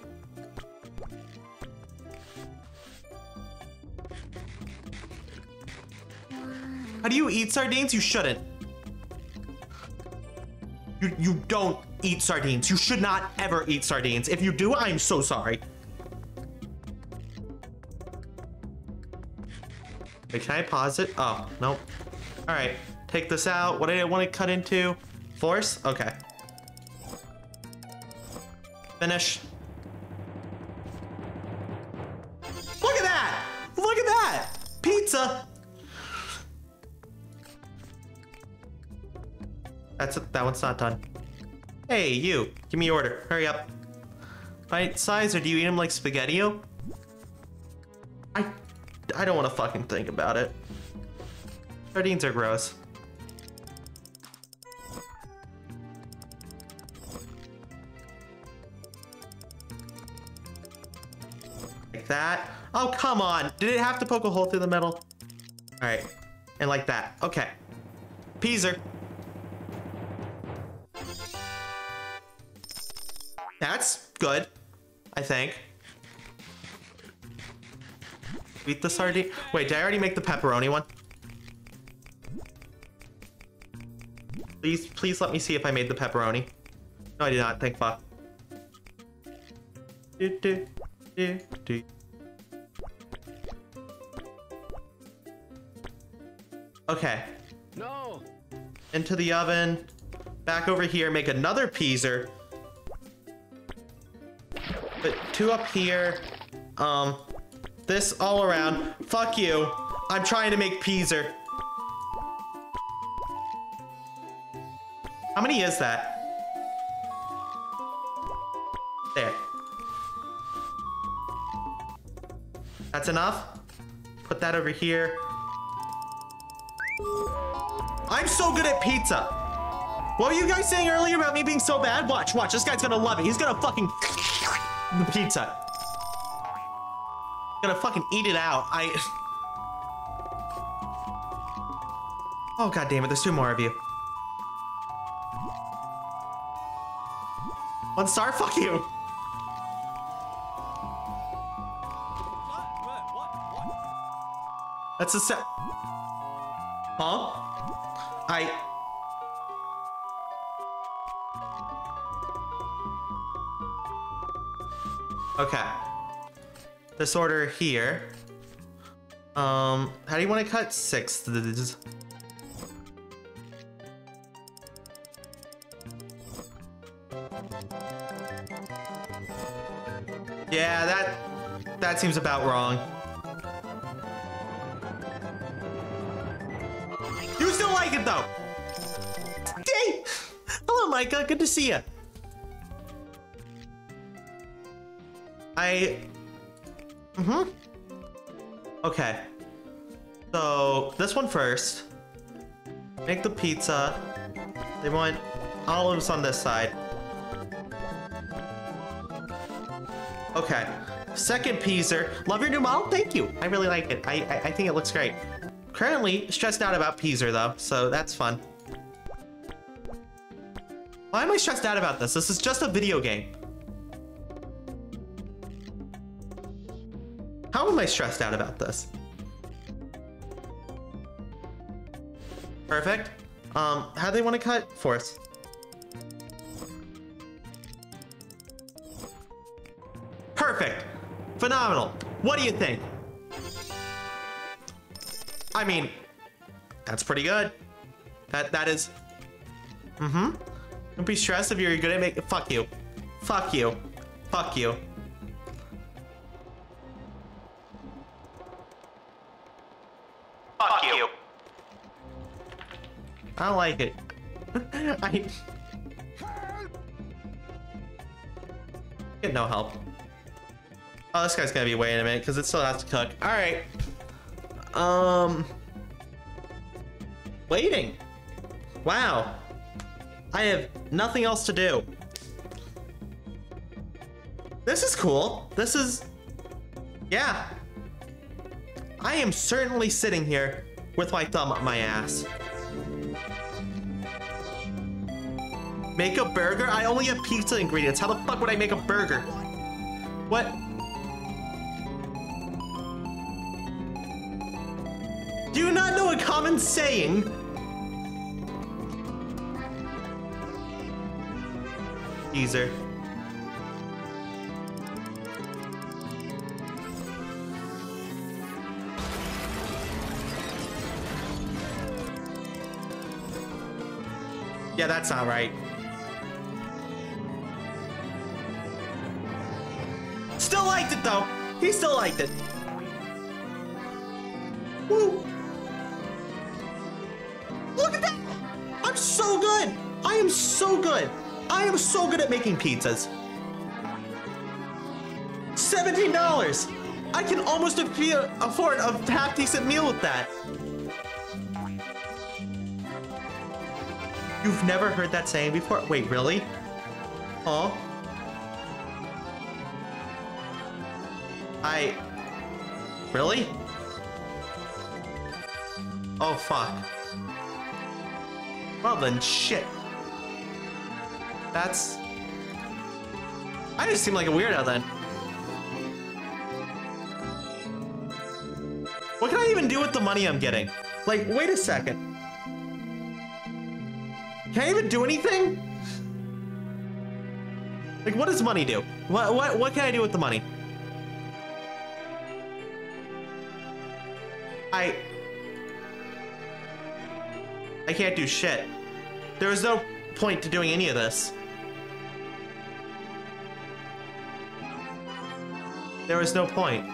Do you eat sardines? You shouldn't. You, you don't eat sardines. You should not ever eat sardines. If you do, I'm so sorry. Wait, can I pause it? Oh, nope. All right, take this out. What did I want to cut into? Force? Okay. Finish. That one's not done. Hey, you! Give me your order. Hurry up. Bite size, or do you eat them like spaghetti-o? I, I don't want to fucking think about it. Sardines are gross. like that. Oh, come on. Did it have to poke a hole through the middle? All right. And like that. Okay. Peaser. Good, I think. Beat the sardine. Wait, did I already make the pepperoni one? Please, please let me see if I made the pepperoni. No, I did not. Thank fuck. Do, do, do, do. Okay. No! Into the oven. Back over here, make another peaser. Put two up here. Um, this all around. Fuck you. I'm trying to make peaser. How many is that? There. That's enough. Put that over here. I'm so good at pizza. What were you guys saying earlier about me being so bad? Watch, watch. This guy's gonna love it. He's gonna fucking the pizza. Gonna fucking eat it out. I. Oh god damn it! There's two more of you. One star. Fuck you. That's a set. Huh? I. Okay. This order here. Um, how do you want to cut six? Yeah, that that seems about wrong. You still like it though. Hey, hello, Micah. Good to see you. I. Mm-hmm. Okay. So this one first. Make the pizza. They want olives on this side. Okay. Second peaser. Love your new model. Thank you. I really like it. I, I I think it looks great. Currently stressed out about peaser though, so that's fun. Why am I stressed out about this? This is just a video game. How am I stressed out about this? Perfect. Um, how do they want to cut? Force. Perfect. Phenomenal. What do you think? I mean, that's pretty good. That that is. Mm-hmm. Don't be stressed if you're good at making. Fuck you. Fuck you. Fuck you. I don't like it. (laughs) I get no help. Oh, this guy's gonna be waiting a minute because it still has to cook. All right. Um, waiting. Wow. I have nothing else to do. This is cool. This is, yeah. I am certainly sitting here with my thumb up my ass. Make a burger? I only have pizza ingredients. How the fuck would I make a burger? What? Do you not know a common saying? Teaser. Yeah, that's not right. Still liked it though. He still liked it. Woo. Look at that! I'm so good! I am so good! I am so good at making pizzas. $17! I can almost afford a half decent meal with that. You've never heard that saying before? Wait, really? Huh? I... Really? Oh, fuck. Well then, shit. That's... I just seem like a weirdo then. What can I even do with the money I'm getting? Like, wait a second. Can I even do anything? Like, what does money do? What, what, what can I do with the money? I... I can't do shit. There is no point to doing any of this. There was no point.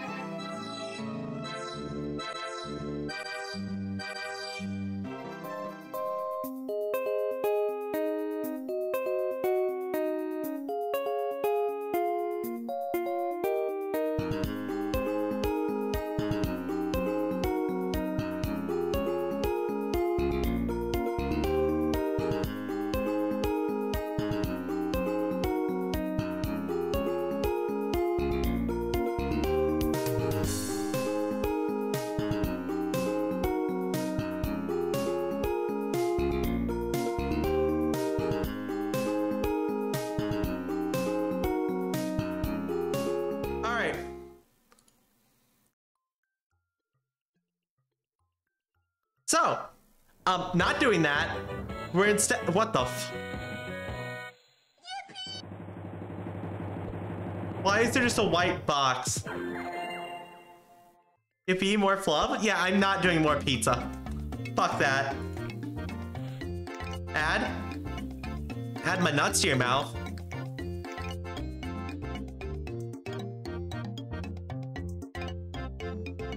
Um, not doing that. We're instead. What the? F- Why is there just a white box? If you eat more flub? Yeah, I'm not doing more pizza. Fuck that. Add? Add my nuts to your mouth.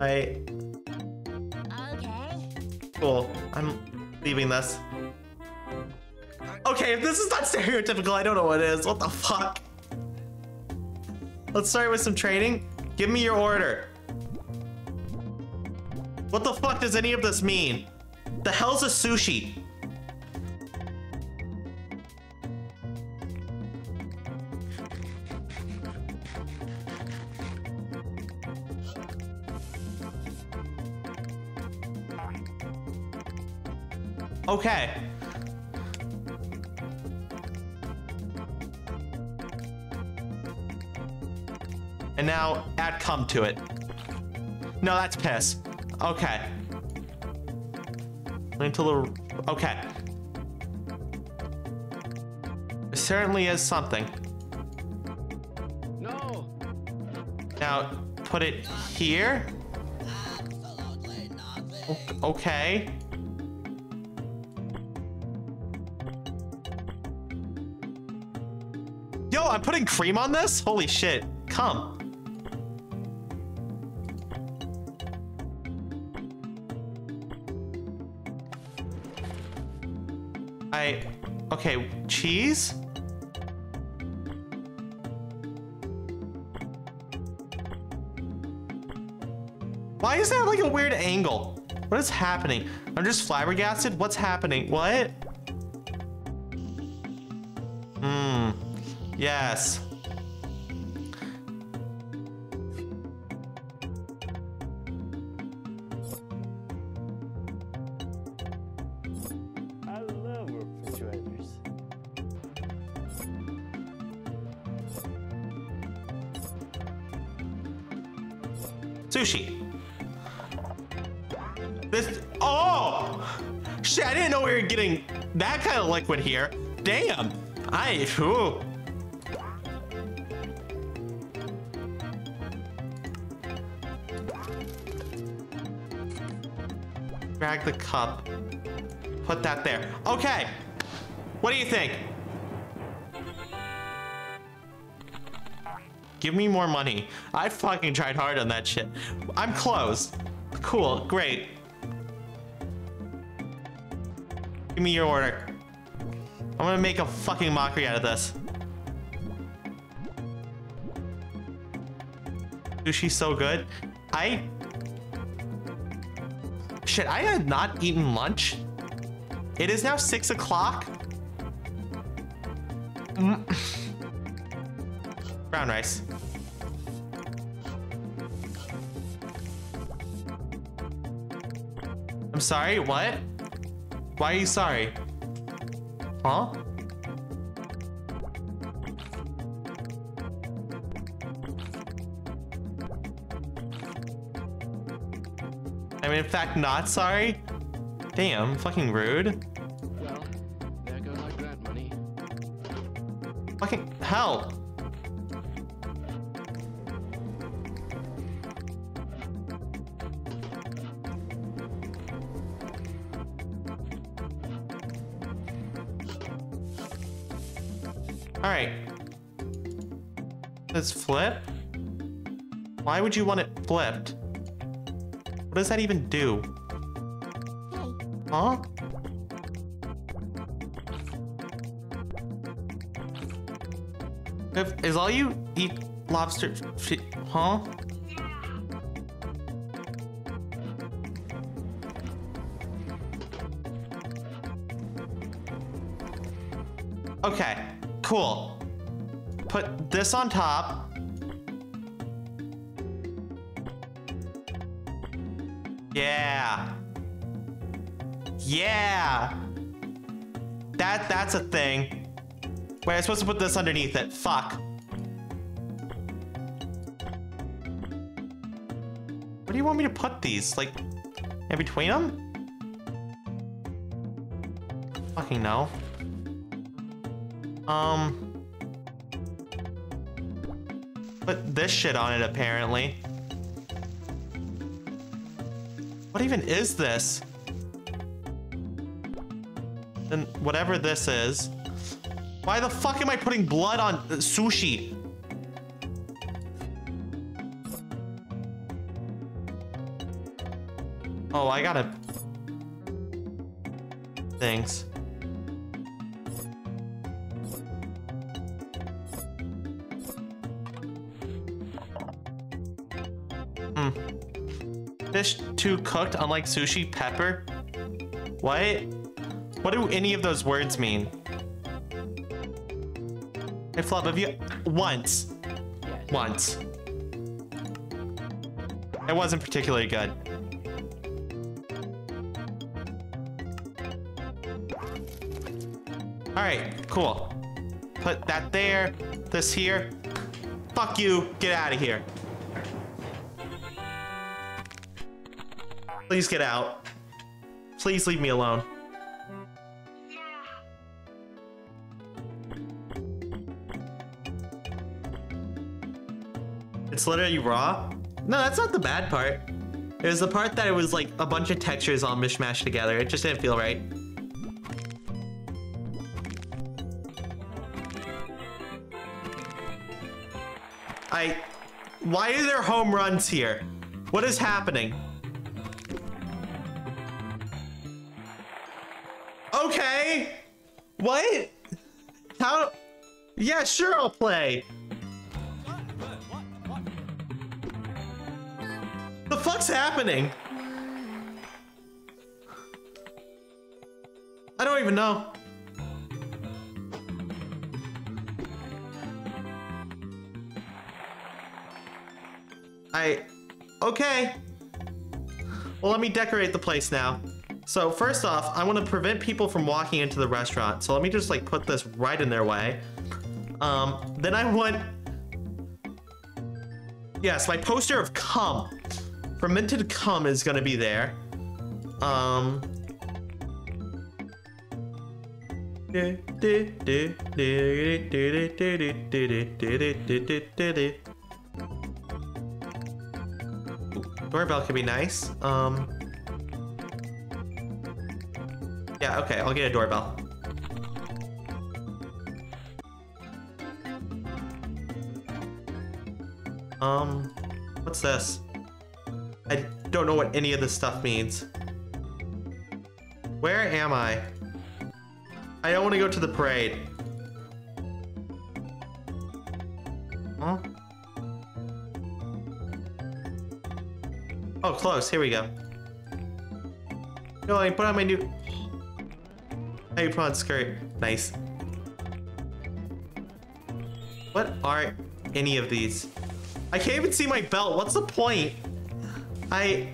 I Cool. I'm leaving this. Okay, if this is not stereotypical, I don't know what is. What the fuck? Let's start with some training. Give me your order. What the fuck does any of this mean? The hell's a sushi? Okay. And now add cum to it. No, that's piss. Okay. Until the okay. It certainly is something. No! Now put it here. O- Okay. I'm putting cream on this? Holy shit. Come. I. Okay, cheese? Why is that like a weird angle? What is happening? I'm just flabbergasted? What's happening? What? Yes. I love refrigerators. Sushi. This. Oh! Shit, I didn't know we were getting that kind of liquid here. Damn. I. Ooh. The cup. Put that there. Okay. What do you think? Give me more money. I fucking tried hard on that shit. I'm close. Cool, great. Give me your order. I'm gonna make a fucking mockery out of this. Sushi's so good. I... Shit, I had not eaten lunch. It is now six o'clock. Mm. (laughs) Brown rice. I'm sorry, what? Why are you sorry? Huh? I'm in fact not sorry? Damn, fucking rude. Well, there goes our grant money. Fucking hell. Alright. Let's flip. Why would you want it flipped? What does that even do? Huh? If, is all you eat lobster? Huh? Okay, cool. Put this on top. Yeah. That that's a thing. Wait, I'm supposed to put this underneath it. Fuck. Where do you want me to put these? Like, in between them? Fucking no. Um. Put this shit on it, apparently. What even is this? Then whatever this is. Why the fuck am I putting blood on uh, sushi? Oh, I gotta... Thanks. Hmm. Fish too cooked, unlike sushi, pepper? What? What do any of those words mean? Hey, Flop, have you... Once. Yes. Once. It wasn't particularly good. Alright, cool. Put that there, this here. Fuck you, get out of here. Please get out. Please leave me alone. It's literally raw? No, that's not the bad part. It was the part that it was like a bunch of textures all mishmashed together. It just didn't feel right. I... Why are there home runs here? What is happening? Okay. What? How? Yeah, sure, I'll play. Fuck's happening? I don't even know. I... Okay. Well, let me decorate the place now. So first off, I want to prevent people from walking into the restaurant. So let me just like put this right in their way. Um, then I want... Yes, my poster of cum. Fermented cum is gonna be there. Um... Doorbell could be nice. Um... Yeah, okay, I'll get a doorbell. Um, what's this? I don't know what any of this stuff means. Where am I? I don't want to go to the parade. Huh? Oh, close. Here we go. No, I put on my new... Hey, put on skirt. Nice. What are any of these? I can't even see my belt. What's the point? I...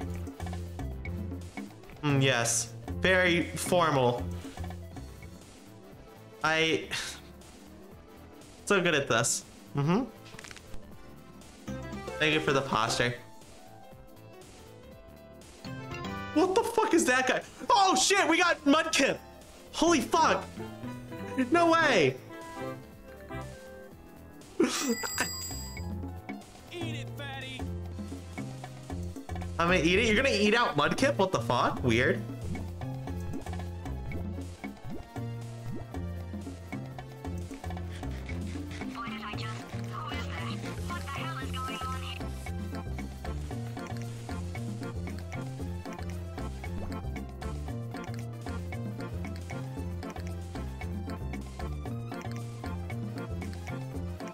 Mm, yes. Very formal. I... (sighs) So good at this. Mm-hmm. Thank you for the posture. What the fuck is that guy? Oh shit, we got Mudkip! Holy fuck! No way! (laughs) I'm gonna eat it. You're gonna eat out Mudkip? What the fuck? Weird.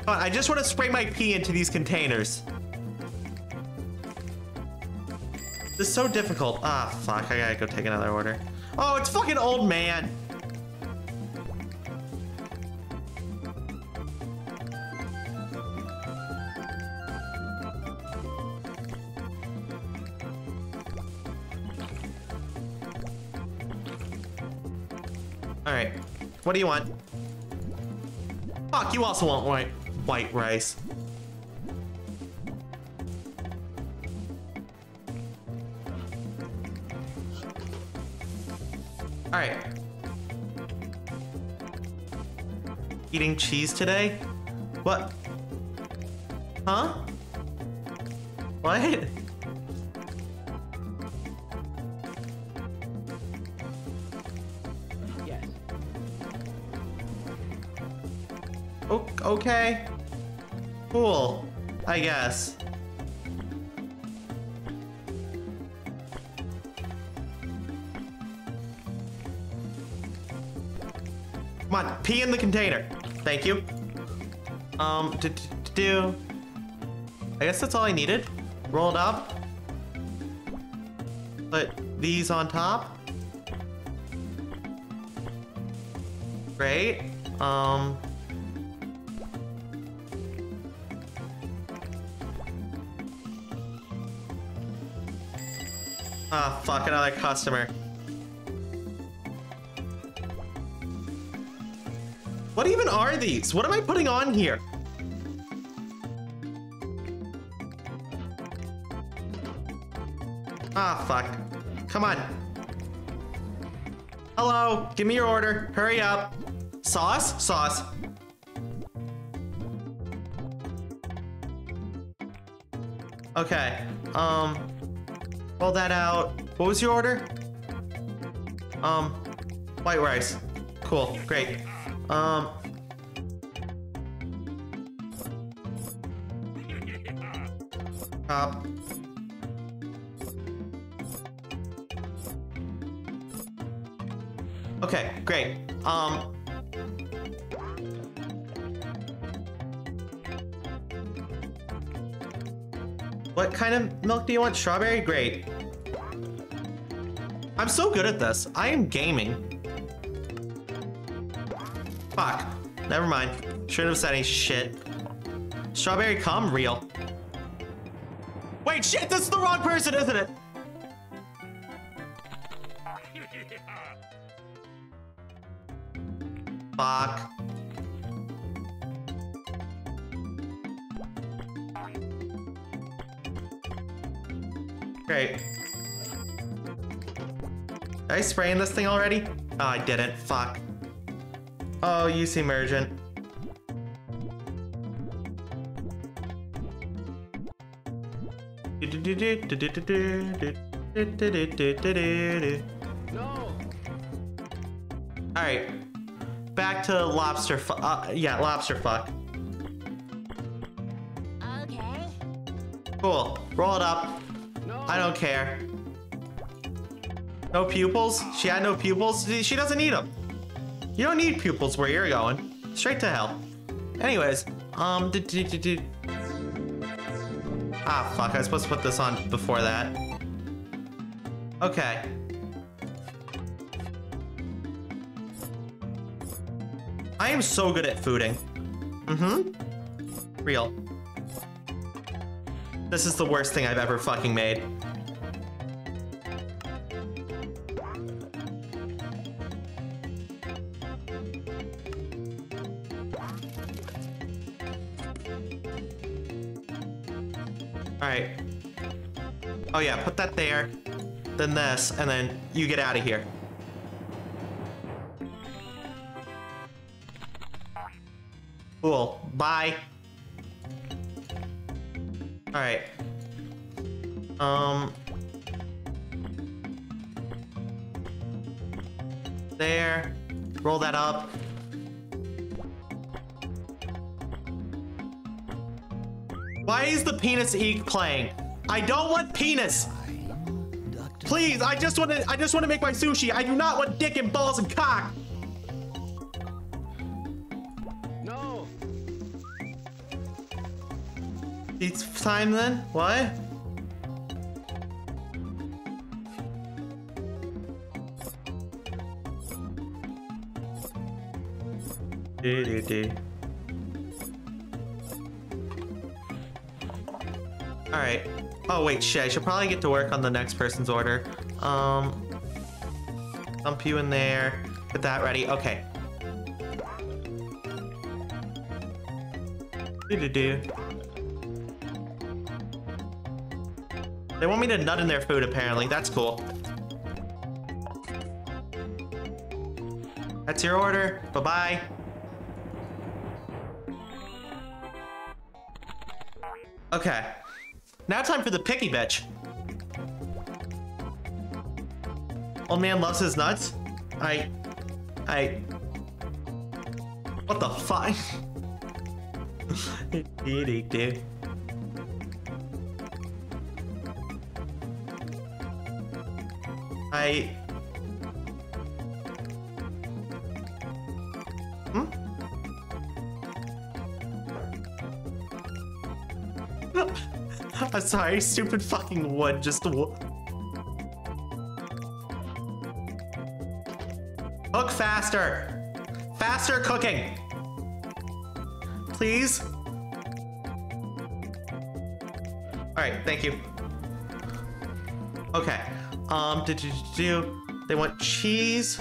I just want to spray my pee into these containers. This is so difficult. Ah, fuck. I gotta go take another order. Oh, it's fucking old man. All right. What do you want? Fuck, you also want white white rice. All right. Eating cheese today? What? Huh? What? Yes. O- okay. Cool. I guess. Pee in the container. Thank you. Um, to, do. I guess that's all I needed. Roll it up. Put these on top. Great. Um. Ah, fuck, another customer. Are these? What am I putting on here? Ah, fuck. Come on. Hello, give me your order. Hurry up. Sauce? Sauce. Okay. Um, roll that out. What was your order? Um, white rice. Cool. Great. Um. Top. Okay, great. Um. What kind of milk do you want? Strawberry? Great. I'm so good at this. I am gaming. Fuck. Never mind. Shouldn't have said any shit. Strawberry cum? Real. Shit, this is the wrong person, isn't it? Fuck. Great. Did I spray in this thing already? Oh, I didn't. Fuck. Oh, UC Emergent. No! Alright. Back to lobster fu- uh, yeah, lobster fuck. Okay. Cool. Roll it up. No! I don't care. No pupils? She had no pupils? She doesn't need them. You don't need pupils where you're going. Straight to hell. Anyways, um, Ah, fuck, I was supposed to put this on before that. Okay. I am so good at fooding. Mm-hmm. Real. This is the worst thing I've ever fucking made. Right. Oh yeah, put that there. Then this, and then you get out of here. Cool. Bye. All right. Um. There. Roll that up. Why is the penis eek playing? I don't want penis. Please, I just want to. I just want to make my sushi. I do not want dick and balls and cock. No! It's time then. What? Do do do. Oh wait, shit. I should probably get to work on the next person's order. Um, dump you in there. Get that ready. Okay. Do do do. They want me to nut in their food, apparently. That's cool. That's your order. Bye-bye. Okay. Now time for the picky bitch. Old man loves his nuts. I... I... What the fuck? (laughs) Dude. I. sorry, stupid fucking wood just. Cook faster! Faster cooking! Please? Alright, thank you. Okay. Um, did you do? They want cheese.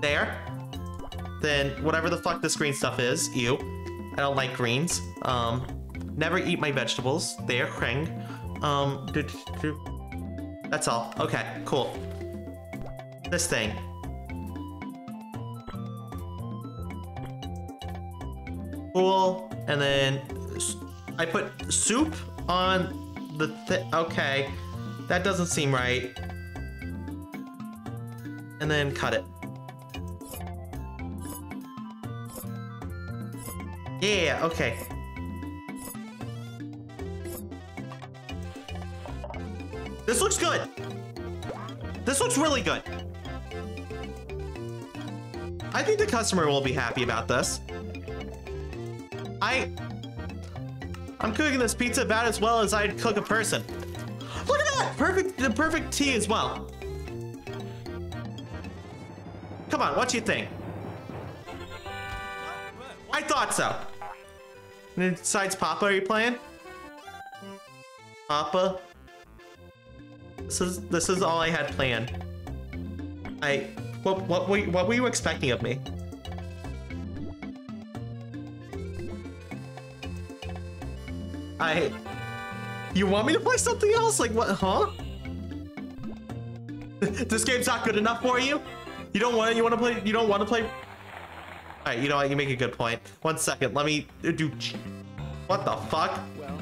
There. Then whatever the fuck this green stuff is, ew. I don't like greens. Um, never eat my vegetables. They are kring. Um, do, do, do. that's all. Okay, cool. This thing. Cool. And then I put soup on the thi- okay. That doesn't seem right. And then cut it. Yeah, okay. This looks good. This looks really good. I think the customer will be happy about this. I I'm cooking this pizza about as well as I'd cook a person. Look at that! Perfect the perfect tea as well. Come on, what you think? I thought so. Besides Papa, are you playing? Papa? This is this is all I had planned. I what what were you, what were you expecting of me? I You want me to play something else? Like what, huh? (laughs) this game's not good enough for you? You don't want you want to play you don't want to play All right, you know what? You make a good point. One second. Let me do What the fuck? Well,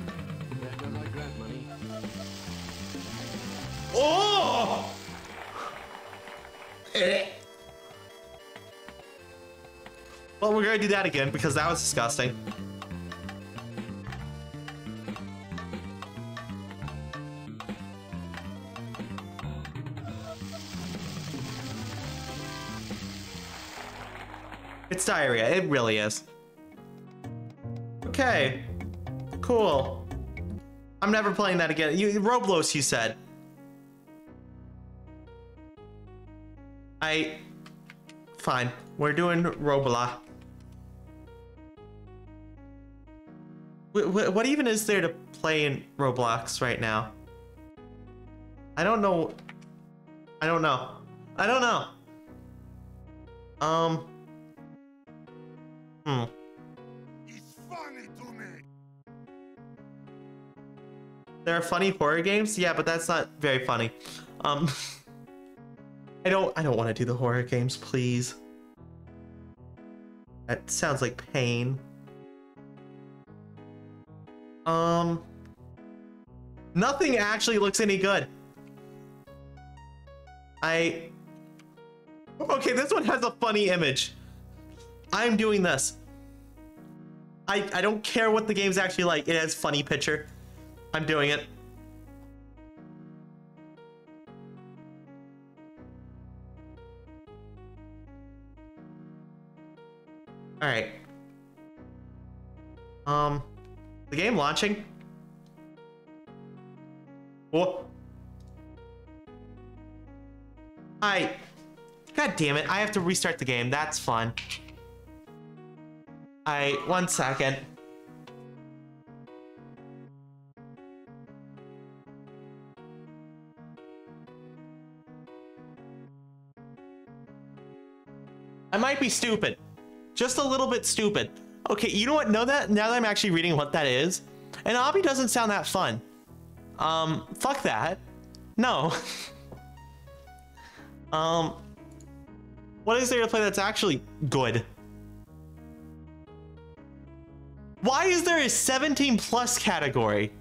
there goes our grant money. Oh! Eh. Well, we're gonna do that again because that was disgusting. It's diarrhea. It really is. Okay. Cool. I'm never playing that again. You, Roblos, you said. I. Fine. We're doing Roblox. Wh- wh- What even is there to play in Roblox right now? I don't know. I don't know. I don't know. Um. Hmm. There are funny horror games? Yeah, but that's not very funny. Um (laughs) I don't I don't want to do the horror games, please. That sounds like pain. Um Nothing actually looks any good. I Okay, this one has a funny image. I'm doing this. I I don't care what the game's actually like. It has funny picture. I'm doing it. All right. Um, the game launching. Whoa. I. God damn it! I have to restart the game. That's fun. I one second. I might be stupid. Just a little bit stupid. Okay, you know what? Know that now that I'm actually reading what that is, an obby doesn't sound that fun. Um, fuck that. No. (laughs) um, what is there to play that's actually good? Why is there a 17 plus category?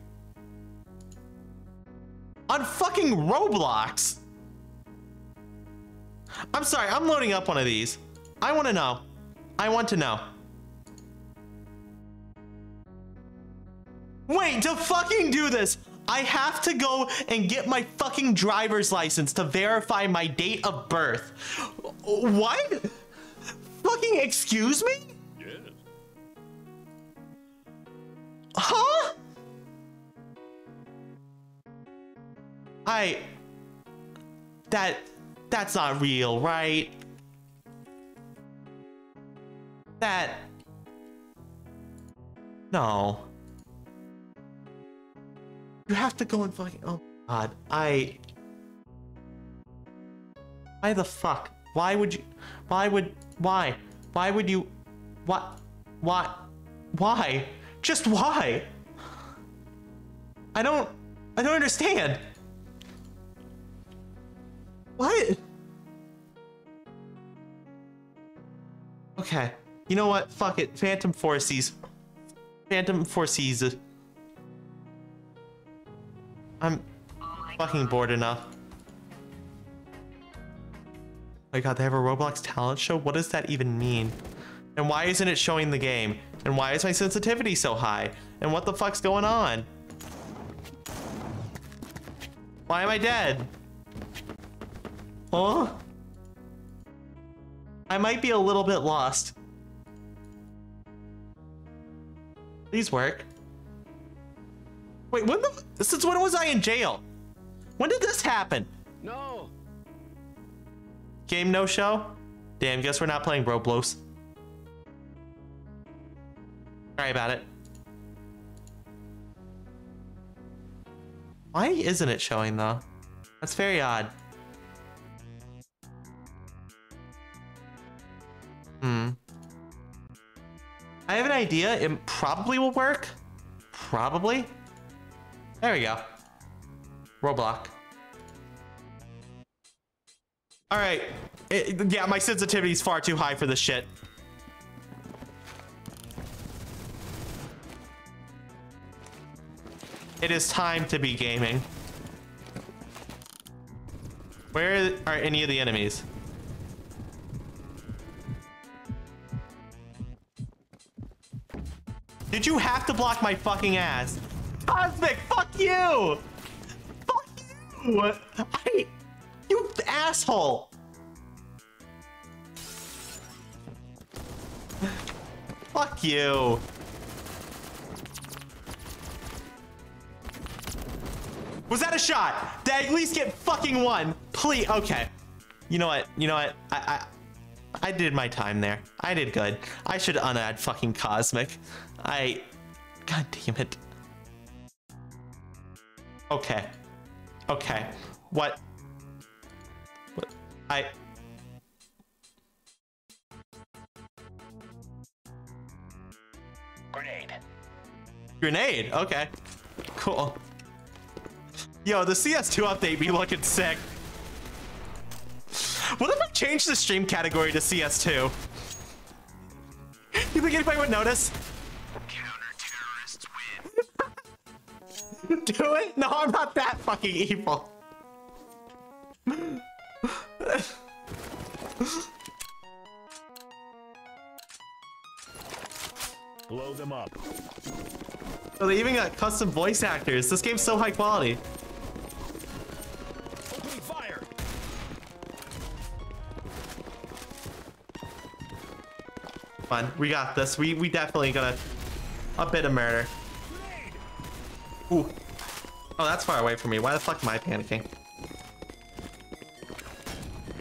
On fucking Roblox? I'm sorry, I'm loading up one of these. I want to know. I want to know. Wait, to fucking do this, I have to go and get my fucking driver's license to verify my date of birth. What? Fucking excuse me? Huh? I. That. That's not real, right? That. No. You have to go and fucking. Oh, God. I. Why the fuck? Why would you. Why would. Why? Why would you. What? Why? Why? Just why? I don't. I don't understand. What? Okay. You know what? Fuck it. Phantom Forces. Phantom Forces. I'm fucking bored enough. Oh my god, they have a Roblox talent show? What does that even mean? And why isn't it showing the game? And why is my sensitivity so high? And what the fuck's going on? Why am I dead? Huh? I might be a little bit lost. Please work. Wait, when the since when was I in jail? When did this happen? No! Game no show? Damn, guess we're not playing Roblox. Sorry about it. Why isn't it showing though? That's very odd. Hmm. I have an idea. It probably will work. Probably. There we go. Roblox. All right. It- yeah, my sensitivity is far too high for this shit. It is time to be gaming. Where are any of the enemies? Did you have to block my fucking ass? Cosmic, fuck you! Fuck you! I, you asshole! Fuck you. Was that a shot? Did I at least get fucking one? Please, okay. You know what? You know what? I, I, I did my time there. I did good. I should unadd fucking Cosmic. I, god damn it. Okay. Okay. What? What? I. Grenade. Grenade. Okay. Cool. Yo, the CS2 update be looking sick. What if I change the stream category to CS2? You think anybody would notice? (laughs) Do it? No, I'm not that fucking evil. Blow them up. Oh, they even got custom voice actors. This game's so high quality. Opening fire. Fun. We got this. We we definitely gonna a bit of murder. Ooh. Oh, that's far away from me. Why the fuck am I panicking?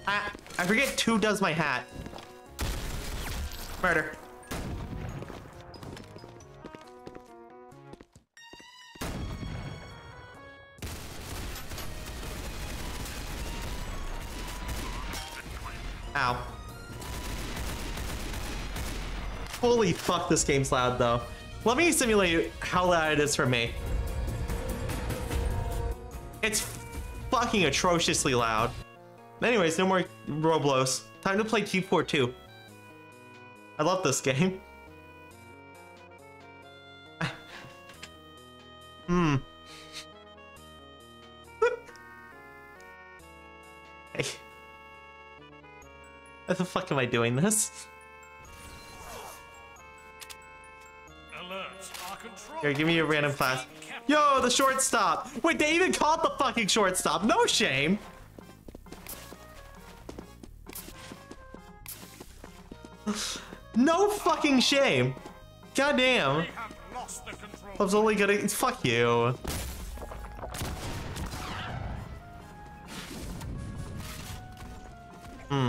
Ah, I forget two does my hat. Murder. Ow. Holy fuck, this game's loud though. Let me simulate how loud it is for me. It's fucking atrociously loud. Anyways, no more Roblox. Time to play TF2. I love this game. (laughs) Hmm. (laughs) hey. Why the fuck am I doing this? Here, give me a random class. Yo, the shortstop. Wait, they even called the fucking shortstop. No shame. (sighs) No fucking shame. Goddamn. I was only gonna. Fuck you. Hmm.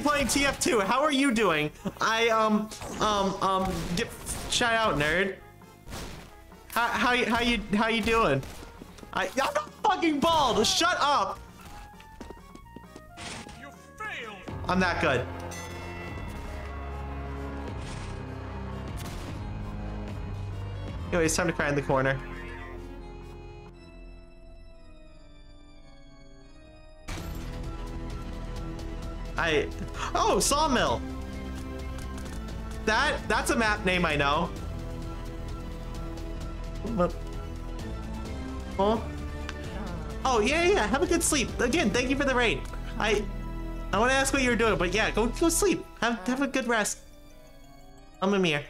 Playing TF2. How are you doing? I um um um get shout out nerd. How how you how you how you doing? I I'm not fucking bald. Shut up. You failed. I'm that good. Anyway, it's time to cry in the corner. I oh sawmill. That that's a map name I know. Huh? Oh yeah yeah. Have a good sleep. Again, thank you for the raid. I I want to ask what you were doing, but yeah, go go sleep. Have have a good rest. I'm Amir.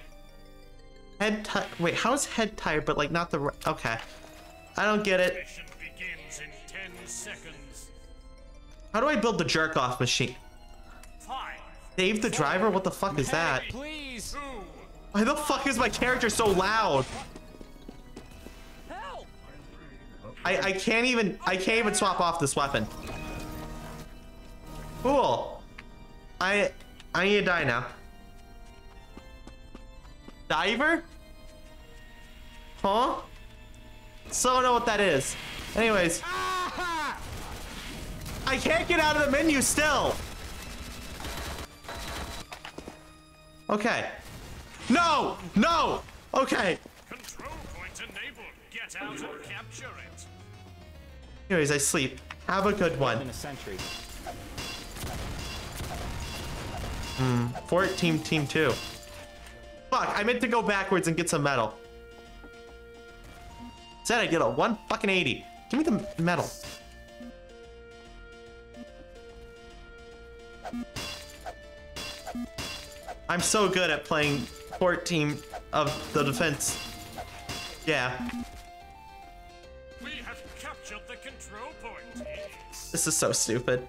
Head ti- wait, how's head tired, but like not the okay. I don't get it. Mission begins in 10 seconds. How do I build the jerk off machine? Dave the Diver? What the fuck is that? Please. Why the fuck is my character so loud? Help. I, I can't even I can't even swap off this weapon. Cool. I I need to die now. Diver? Huh? Still don't know what that is. Anyways. I can't get out of the menu still. Okay. No! No! Okay. Control point enabled. Get out and capture it. Anyways, I sleep. Have a good one. In a century. Hmm. 14 team 2. Fuck, I meant to go backwards and get some metal. Said I get a 1 fucking 80. Give me the metal. I'm so good at playing 14 of the defense. Yeah, We have captured the control point. This is so stupid.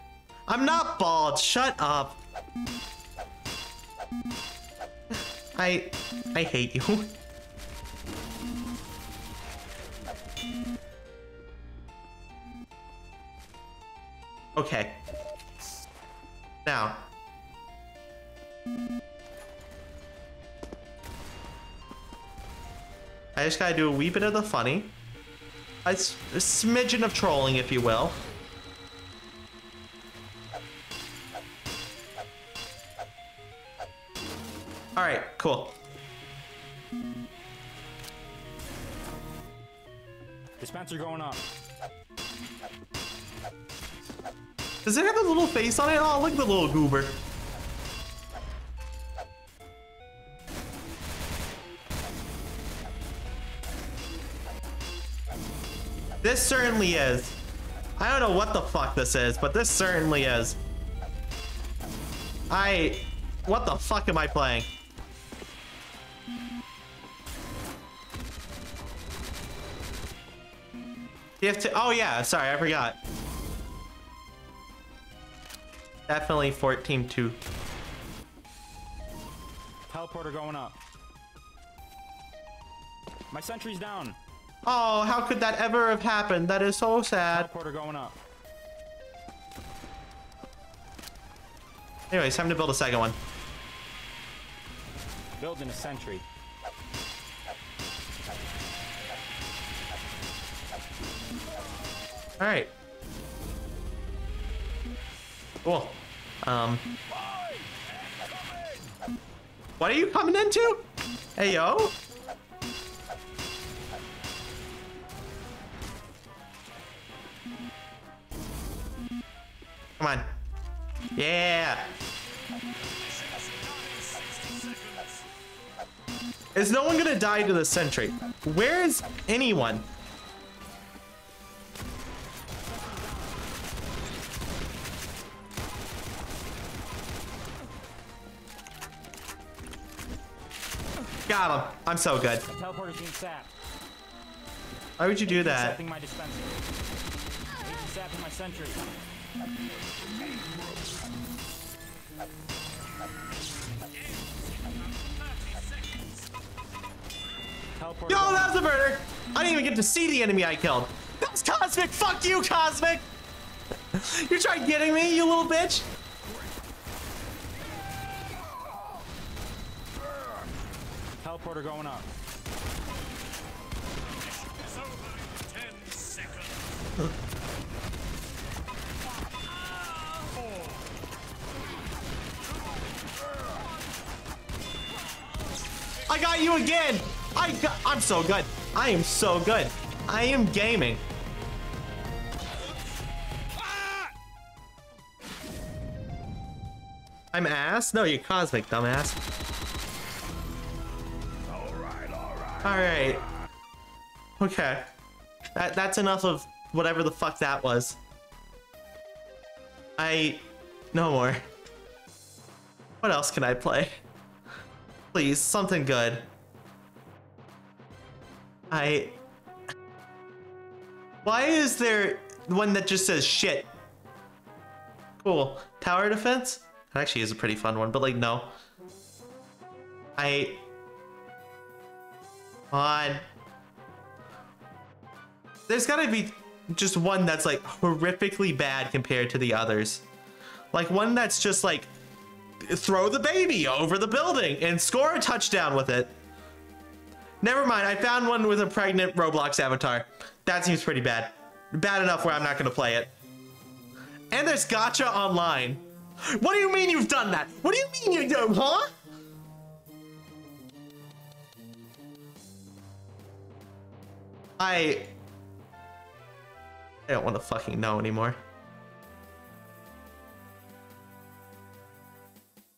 I'm not bald. Shut up. I I hate you. Okay. Now. I just gotta do a wee bit of the funny. A, a smidgen of trolling, if you will. All right, cool. Dispenser going up. Does it have a little face on it? Oh, look at the little goober. This certainly is. I don't know what the fuck this is, but this certainly is. I... What the fuck am I playing? You have to... Oh yeah, sorry, I forgot. Definitely 14-2. Teleporter going up. My sentry's down. Oh, how could that ever have happened? That is so sad. Teleporter going up. Anyways, time to build a second one. Building a sentry. All right. Cool. Um. What are you coming into? Hey, yo. Come on. Yeah. Is no one gonna die to the sentry? Where is anyone? Got him. I'm so good. Why would you do that? Sapping my dispenser. Agent sapping my sentry. Teleporter Yo, that was a murder. I didn't even get to see the enemy I killed. That was Cosmic. Fuck you, Cosmic. (laughs) you tried getting me, you little bitch. Teleporter going up. (laughs) I got you again. I got, I'm so good. I am so good. I am gaming. I'm ass? No, you're cosmic, dumbass. All right. Okay. That that's enough of whatever the fuck that was. I no more. What else can I play? Please, something good. I Why is there one that just says shit? Cool. Tower defense? That actually is a pretty fun one, but like no. I on. There's gotta be just one that's like horrifically bad compared to the others. Like one that's just like throw the baby over the building and score a touchdown with it. Never mind, I found one with a pregnant Roblox avatar. That seems pretty bad. Bad enough where I'm not gonna play it. And there's Gacha Online. What do you mean you've done that? What do you mean you do, huh? I... I don't want to fucking know anymore.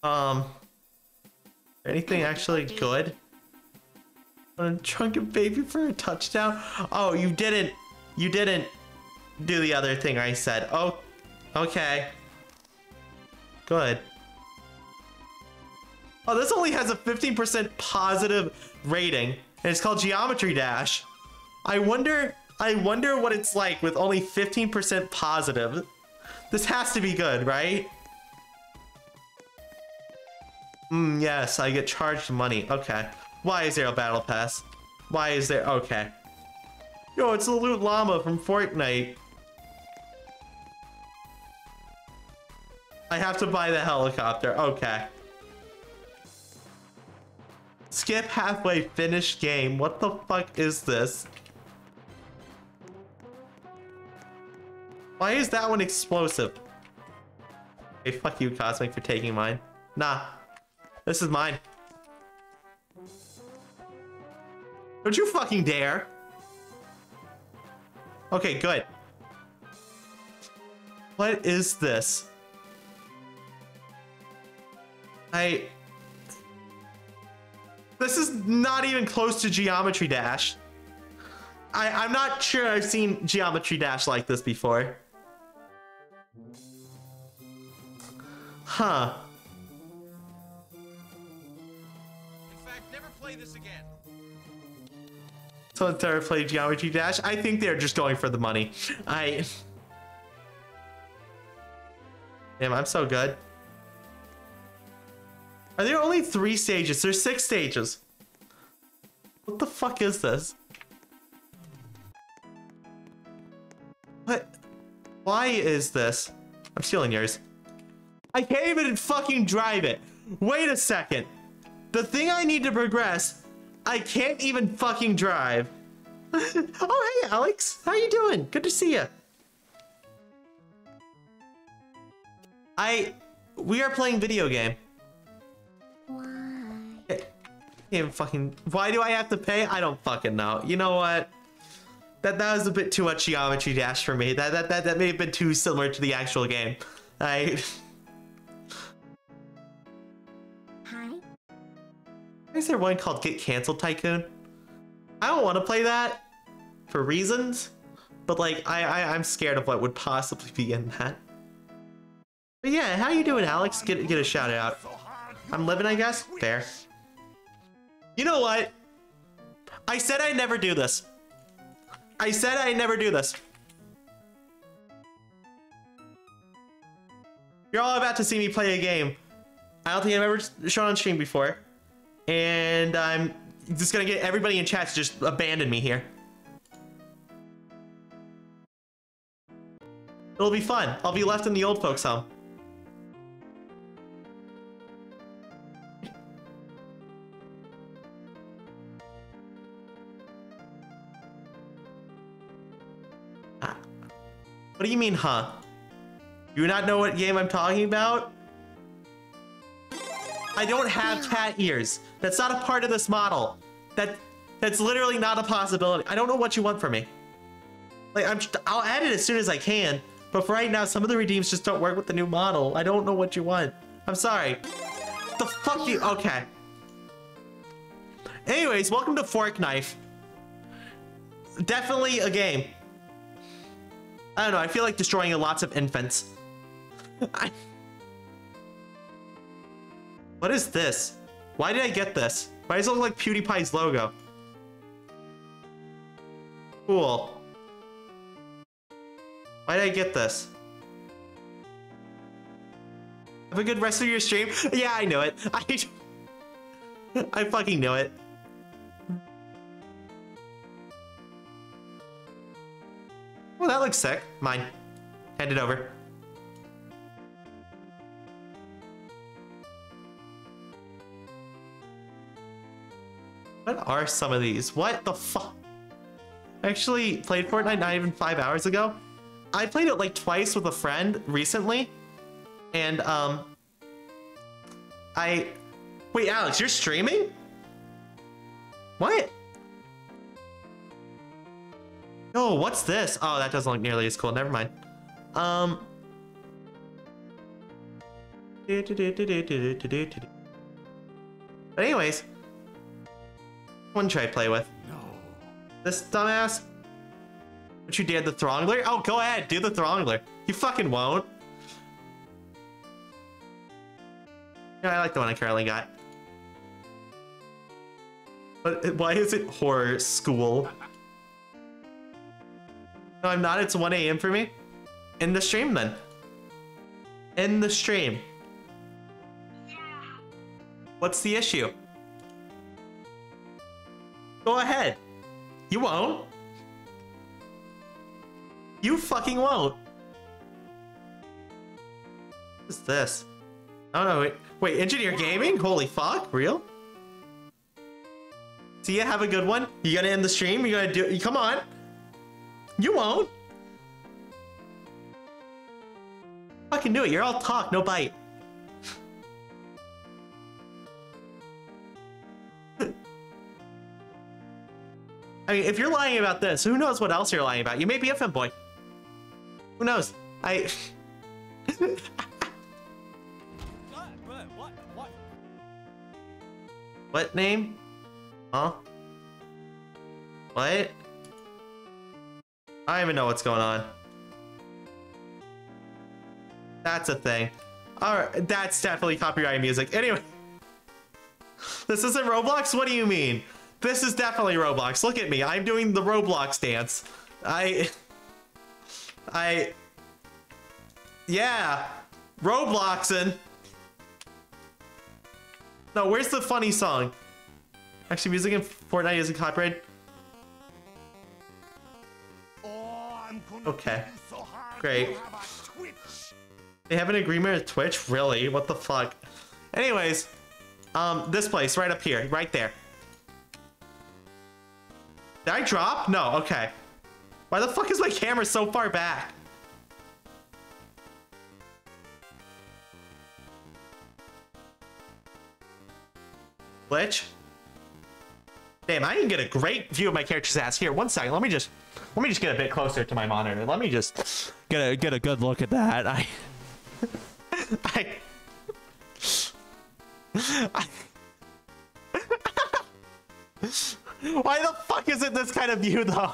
Um... Anything actually good? A drunken baby for a touchdown? Oh, you didn't... You didn't do the other thing I said. Oh, okay. Good. Oh, this only has a 15% positive rating, and it's called Geometry Dash. I wonder, I wonder what it's like with only 15% positive. This has to be good, right? Hmm, yes, I get charged money. Okay. Why is there a battle pass? Why is there, okay. Yo, it's the Loot Llama from Fortnite. I have to buy the helicopter, okay. Skip halfway, finish game. What the fuck is this? Why is that one explosive? Hey, fuck you, Cosmic, for taking mine. Nah. This is mine. Don't you fucking dare. Okay, good. What is this? I... This is not even close to Geometry Dash. I, I'm not sure I've seen Geometry Dash like this before. Huh. Play this again. So never play Geometry Dash. I think they're just going for the money. I. Damn, I'm so good. Are there only three stages? There's six stages. What the fuck is this? What? Why is this? I'm stealing yours. I can't even fucking drive it. Wait a second. The thing I need to progress, I can't even fucking drive. (laughs) oh, hey, Alex. How you doing? Good to see you. I... We are playing video game. Why? Can't fucking... Why do I have to pay? I don't fucking know. You know what? That that was a bit too much Geometry Dash for me. That that that, that may have been too similar to the actual game. I... (laughs) Is there one called Get Cancelled Tycoon? I don't want to play that for reasons, but like I, I I'm scared of what would possibly be in that. But yeah, how you doing, Alex? Get get a shout out. I'm living, I guess. Fair. You know what? I said I'd never do this. I said I'd never do this. You're all about to see me play a game. I don't think I've ever shown on stream before. And I'm just gonna get everybody in chat to just abandon me here. It'll be fun. I'll be left in the old folks' home. What do you mean, huh? You not know what game I'm talking about? I don't have cat ears. That's not a part of this model. That that's literally not a possibility. I don't know what you want from me. Like I'm I'll add it as soon as I can, but for right now some of the redeems just don't work with the new model. I don't know what you want. I'm sorry. The fuck you Okay. Anyways, welcome to Fork Knife. Definitely a game. I don't know, I feel like destroying lots of infants. (laughs) What is this? Why did I get this? Why does it look like PewDiePie's logo? Cool. Why did I get this? Have a good rest of your stream? Yeah, I knew it. (laughs) I, I fucking knew it. Well, that looks sick. Mine. Hand it over. What are some of these? What the fuck? I actually played Fortnite not even five hours ago. I played it like twice with a friend recently. And, um... I... Wait, Alex, you're streaming? What? Oh, what's this? Oh, that doesn't look nearly as cool. Never mind. Um... But anyways, one should I play with? No. This dumbass? But you did the Throngler? Oh, go ahead, do the Throngler. You fucking won't. Yeah, I like the one I currently got. But why is it horror school? No, I'm not. It's 1 a.m. for me. In the stream, then. In the stream. Yeah. What's the issue? Go ahead. You won't. You fucking won't. What's this? Oh no, wait. Wait, Engineer Gaming? Holy fuck, real? See ya, have a good one. You gonna end the stream? You gonna do? Come on. You won't. Fucking do it. You're all talk, no bite. I mean, if you're lying about this, who knows what else you're lying about? You may be a femboy. Who knows? I. (laughs) What? Name? Huh? What? I don't even know what's going on. That's a thing. Alright, that's definitely copyrighted music. Anyway. (laughs) This isn't Roblox? What do you mean? This is definitely Roblox. Look at me. I'm doing the Roblox dance. I... I... Yeah. Robloxing. No, where's the funny song? Actually, music in Fortnite isn't gonna Okay. Great. They have an agreement with Twitch? Really? What the fuck? Anyways, um, this place right up here, right there. Did I drop? No, okay. Why the fuck is my camera so far back? Glitch? Damn, I can get a great view of my character's ass. Here, one second. Let me just let me just get a bit closer to my monitor. Let me just get a get a good look at that. I (laughs) I, (laughs) I (laughs) Why the fuck is it this kind of view though?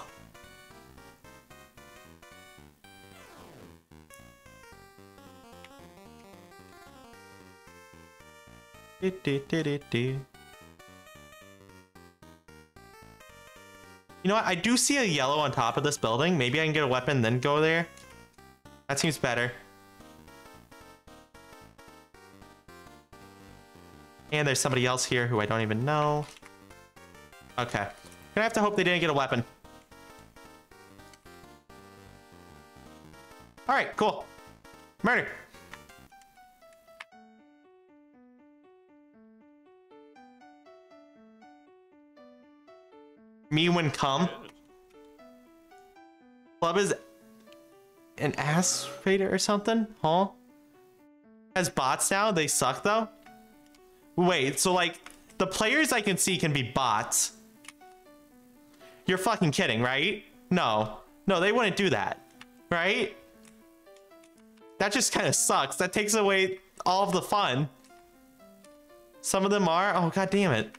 You know what? I do see a yellow on top of this building. Maybe I can get a weapon then go there. That seems better. And there's somebody else here who I don't even know. Okay. Gonna have to hope they didn't get a weapon. Alright, cool. Murder. Me when come. Flub is an ass raider or something? Huh? Has bots now? They suck though? Wait, so like the players I can see can be bots. You're fucking kidding, right? No. No, they wouldn't do that. Right? That just kind of sucks. That takes away all of the fun. Some of them are. Oh god damn it.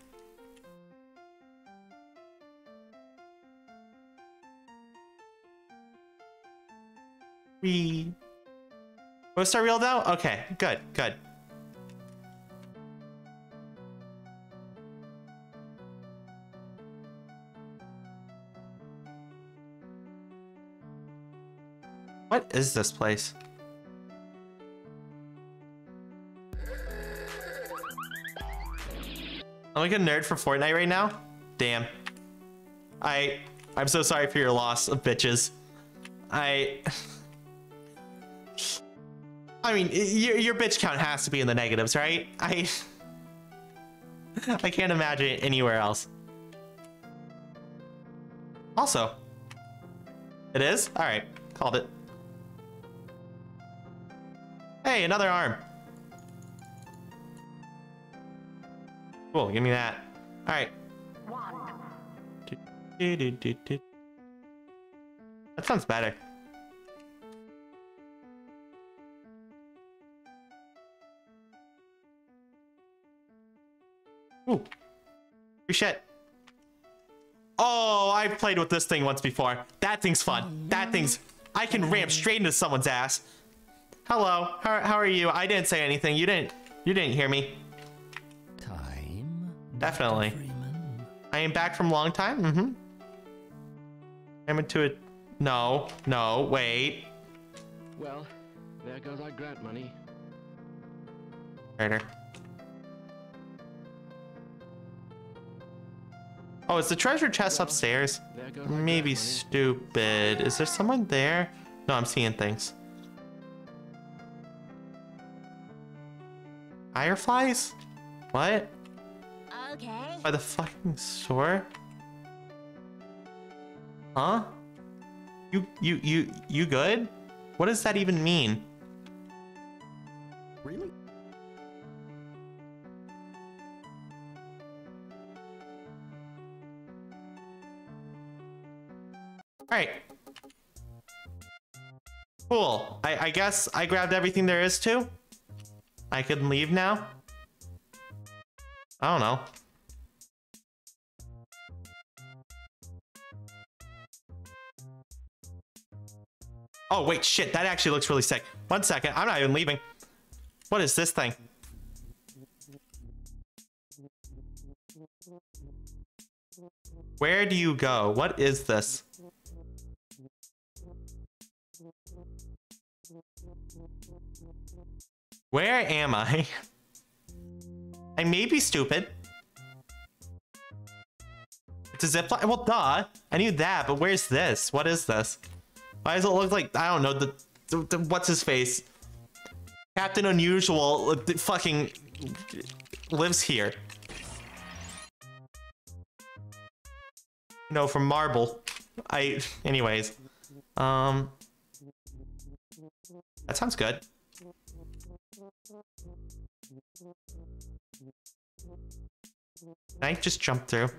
We Most are real though? Okay, good, good. What is this place? I'm like a nerd for Fortnite right now? Damn. I I'm so sorry for your loss of bitches. I I mean, your, your bitch count has to be in the negatives, right? I I can't imagine it anywhere else. Also, it is? All right, called it. Hey, another arm. Cool, give me that. All right. That sounds better. Ooh. Free shit. Oh, I've played with this thing once before. That thing's fun. That thing's... I can ramp straight into someone's ass. Hello. How, how are you? I didn't say anything. You didn't... You didn't hear me. Time. Definitely. Freeman. I am back from long time. Mm-hmm. I'm into it. No. No. Wait. Well, there goes our grant money. Murder. Oh, is the treasure chest upstairs? There goes our Maybe stupid. Is there someone there? No, I'm seeing things. Fireflies? What? Okay. By the fucking store? Huh? You, you, you, you good? What does that even mean? Really? All right. Cool. I, I guess I grabbed everything there is to. I can leave now. I don't know. Oh, wait, shit. That actually looks really sick. One second. I'm not even leaving. What is this thing? Where do you go? What is this? Where am I? (laughs) I may be stupid. It's a zip line. Well, duh. I knew that, but where's this? What is this? Why does it look like I don't know the, the, the what's his face? Captain Unusual uh, fucking lives here. No, from Marvel. I anyways. Um That sounds good. I just jump through?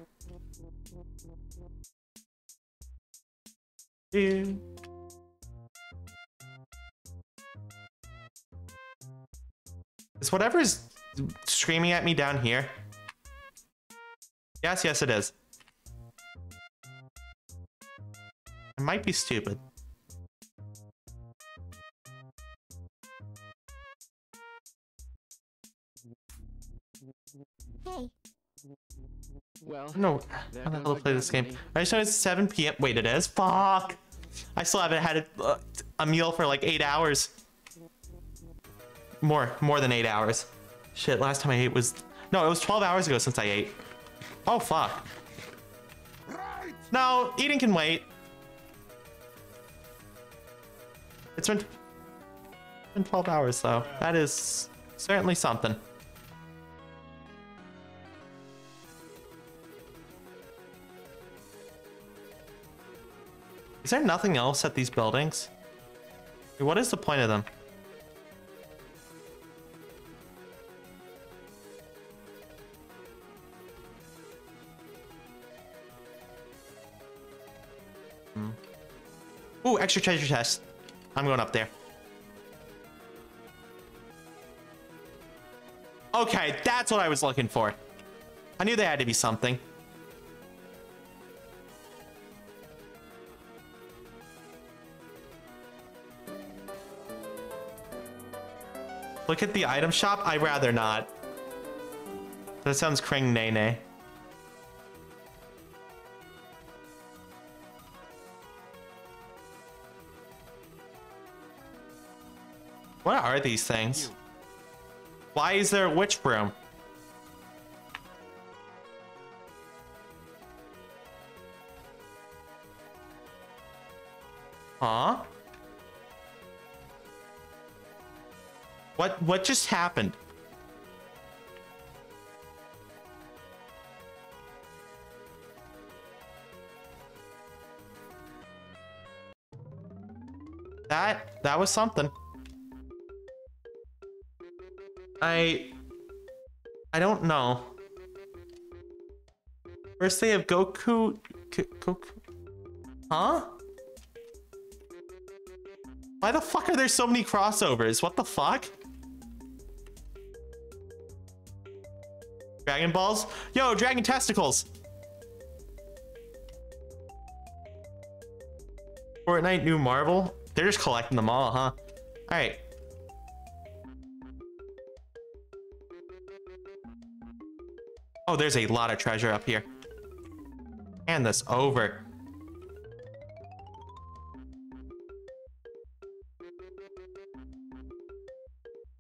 Is whatever is screaming at me down here? Yes, yes, it is. I might be stupid. Well, No, how the hell to play this game? I just know it's 7 p.m. Wait, it is? Fuck! I still haven't had a, a meal for like 8 hours. More, more than 8 hours. Shit, last time I ate was... No, it was 12 hours ago since I ate. Oh, fuck. No, eating can wait. It's been, been 12 hours, though. That is certainly something. Is there nothing else at these buildings? What is the point of them? Hmm. Ooh, extra treasure chest. I'm going up there. Okay, that's what I was looking for. I knew there had to be something. Look at the item shop? I'd rather not. That sounds cring nay nay. What are these things? Why is there a witch broom? What just happened? That that was something. I I don't know. First they have Goku Goku Huh? Why the fuck are there so many crossovers? What the fuck? Dragon Balls? Yo, Dragon Testicles! Fortnite new Marvel? They're just collecting them all, huh? Alright. Oh, there's a lot of treasure up here. Hand this over.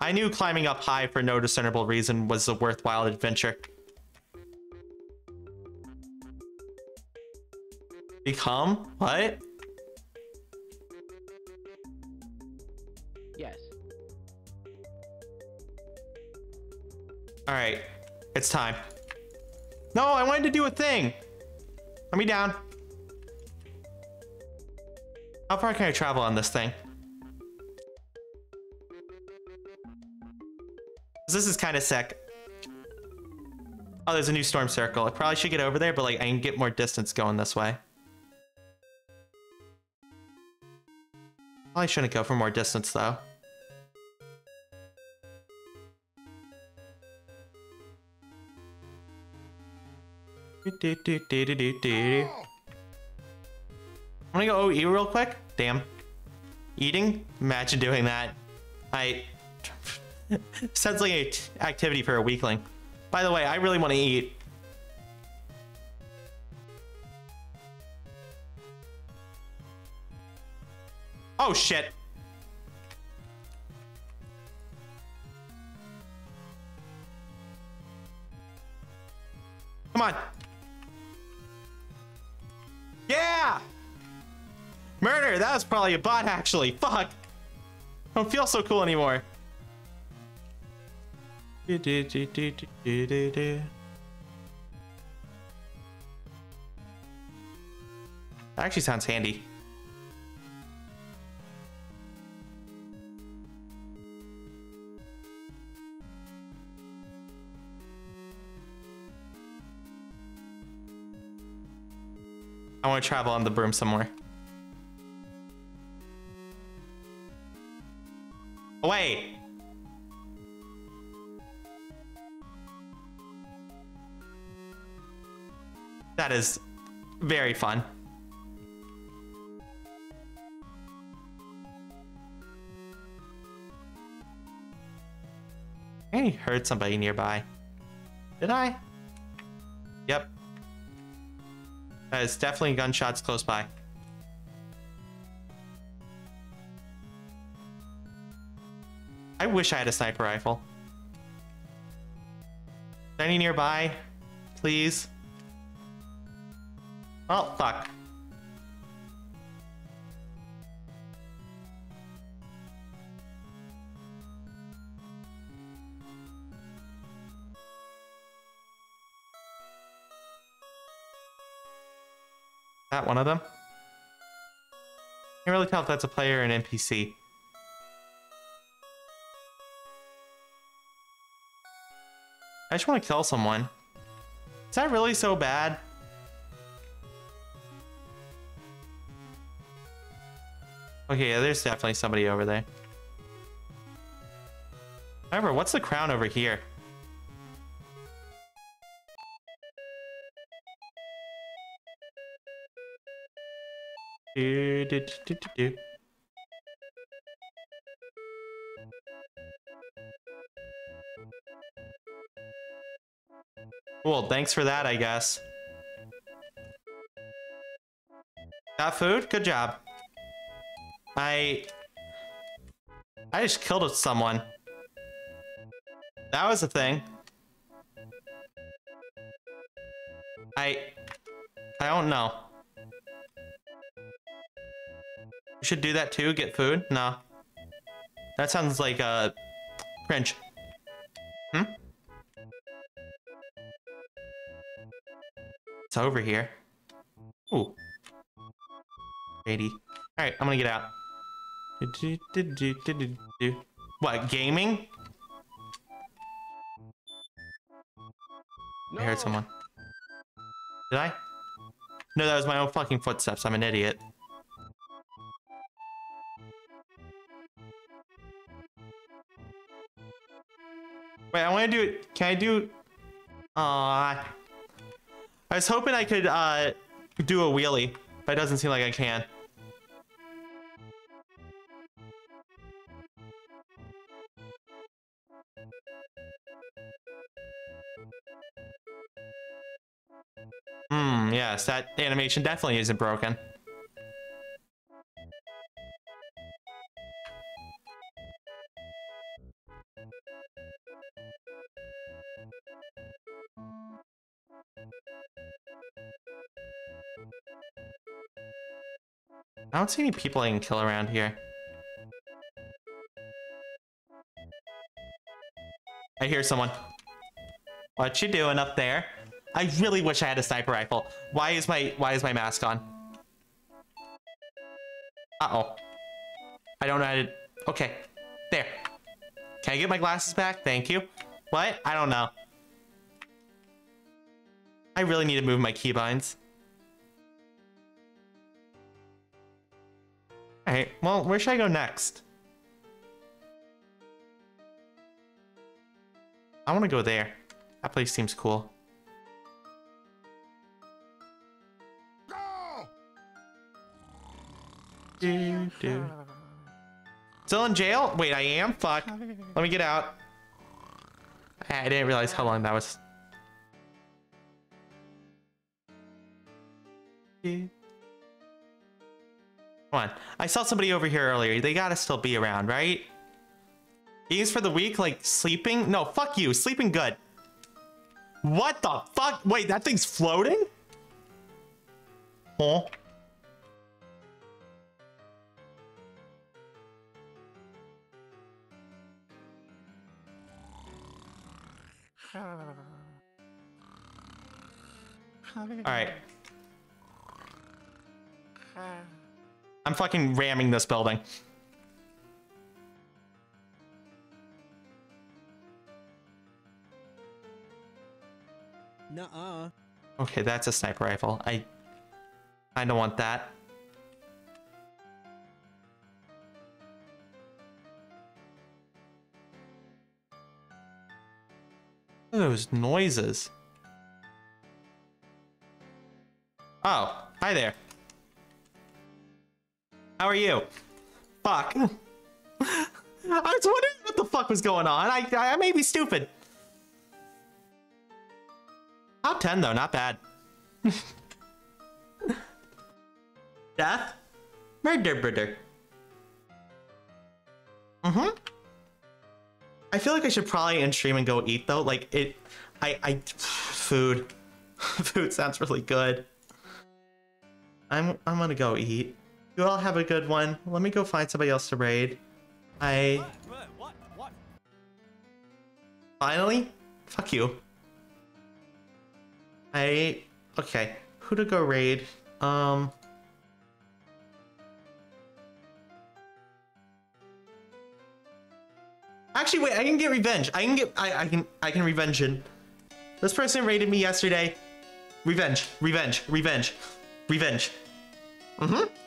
I knew climbing up high for no discernible reason was a worthwhile adventure. Become? What? Yes. Alright. It's time. No, I wanted to do a thing. Let me down. How far can I travel on this thing? This is kind of sick. Oh, there's a new storm circle. I probably should get over there, but like I can get more distance going this way. Probably shouldn't go for more distance though. I'm gonna go eat real quick. Damn. Eating? Imagine doing that. I. (laughs) Sounds like an activity for a weakling. By the way, I really want to eat. Oh shit. Come on. Yeah! Murder! That was probably a bot, actually. Fuck! I Don't feel so cool anymore. That actually sounds handy. I want to travel on the broom somewhere. Oh, Away! That is very fun. I heard somebody nearby. Did I? Yep. There's definitely gunshots close by. I wish I had a sniper rifle. Any nearby? Please? Oh, fuck. That one of them? Can't really tell if that's a player or an NPC. I just want to kill someone. Is that really so bad? Okay, yeah, there's definitely somebody over there. However, what's the crown over here? Do, do, do, do, do. Cool, thanks for that, I guess. Got food? Good job. I... I just killed someone. That was a thing. I... I don't know. You should do that too, get food? No. That sounds like, uh, cringe. Hmm? It's over here. Ooh. 80. Alright, I'm gonna get out. What, gaming? I heard someone. Did I? No, that was my own fucking footsteps. I'm an idiot. Wait, I want to do it. Can I do? Aw. I was hoping I could uh do a wheelie, but it doesn't seem like I can. Yes, that animation definitely isn't broken. I don't see any people I can kill around here. I hear someone. What you doing up there? I really wish I had a sniper rifle. Why is my why is my mask on? Uh-oh. I don't know how to... Okay. There. Can I get my glasses back? Thank you. What? I don't know. I really need to move my keybinds. Alright. Well, where should I go next? I want to go there. That place seems cool. Still in jail? Wait, I am? Fuck. Let me get out. I didn't realize how long that was. Come on. I saw somebody over here earlier. They gotta still be around, right? Games for the week, like sleeping? No, fuck you. Sleeping good. What the fuck? Wait, that thing's floating? Huh? Alright. I'm fucking ramming this building. Nuh-uh. Okay, that's a sniper rifle. I I don't want that. Are those noises? Oh, hi there. How are you? Fuck. (laughs) I was wondering what the fuck was going on. I, I may be stupid. Top 10 though, not bad. (laughs) Death? Murder, murder. Mm-hmm. I feel like I should probably end stream and go eat though. Like it, I, I, food, (laughs) food sounds really good. I'm, I'm gonna go eat. You all have a good one. Let me go find somebody else to raid. I. What? What? What? Finally? Fuck you. I okay. Who to go raid? Um Actually wait, I can get revenge. I can get I, I can I can revenge him. This person raided me yesterday. Revenge, revenge, revenge, revenge. Mm-hmm.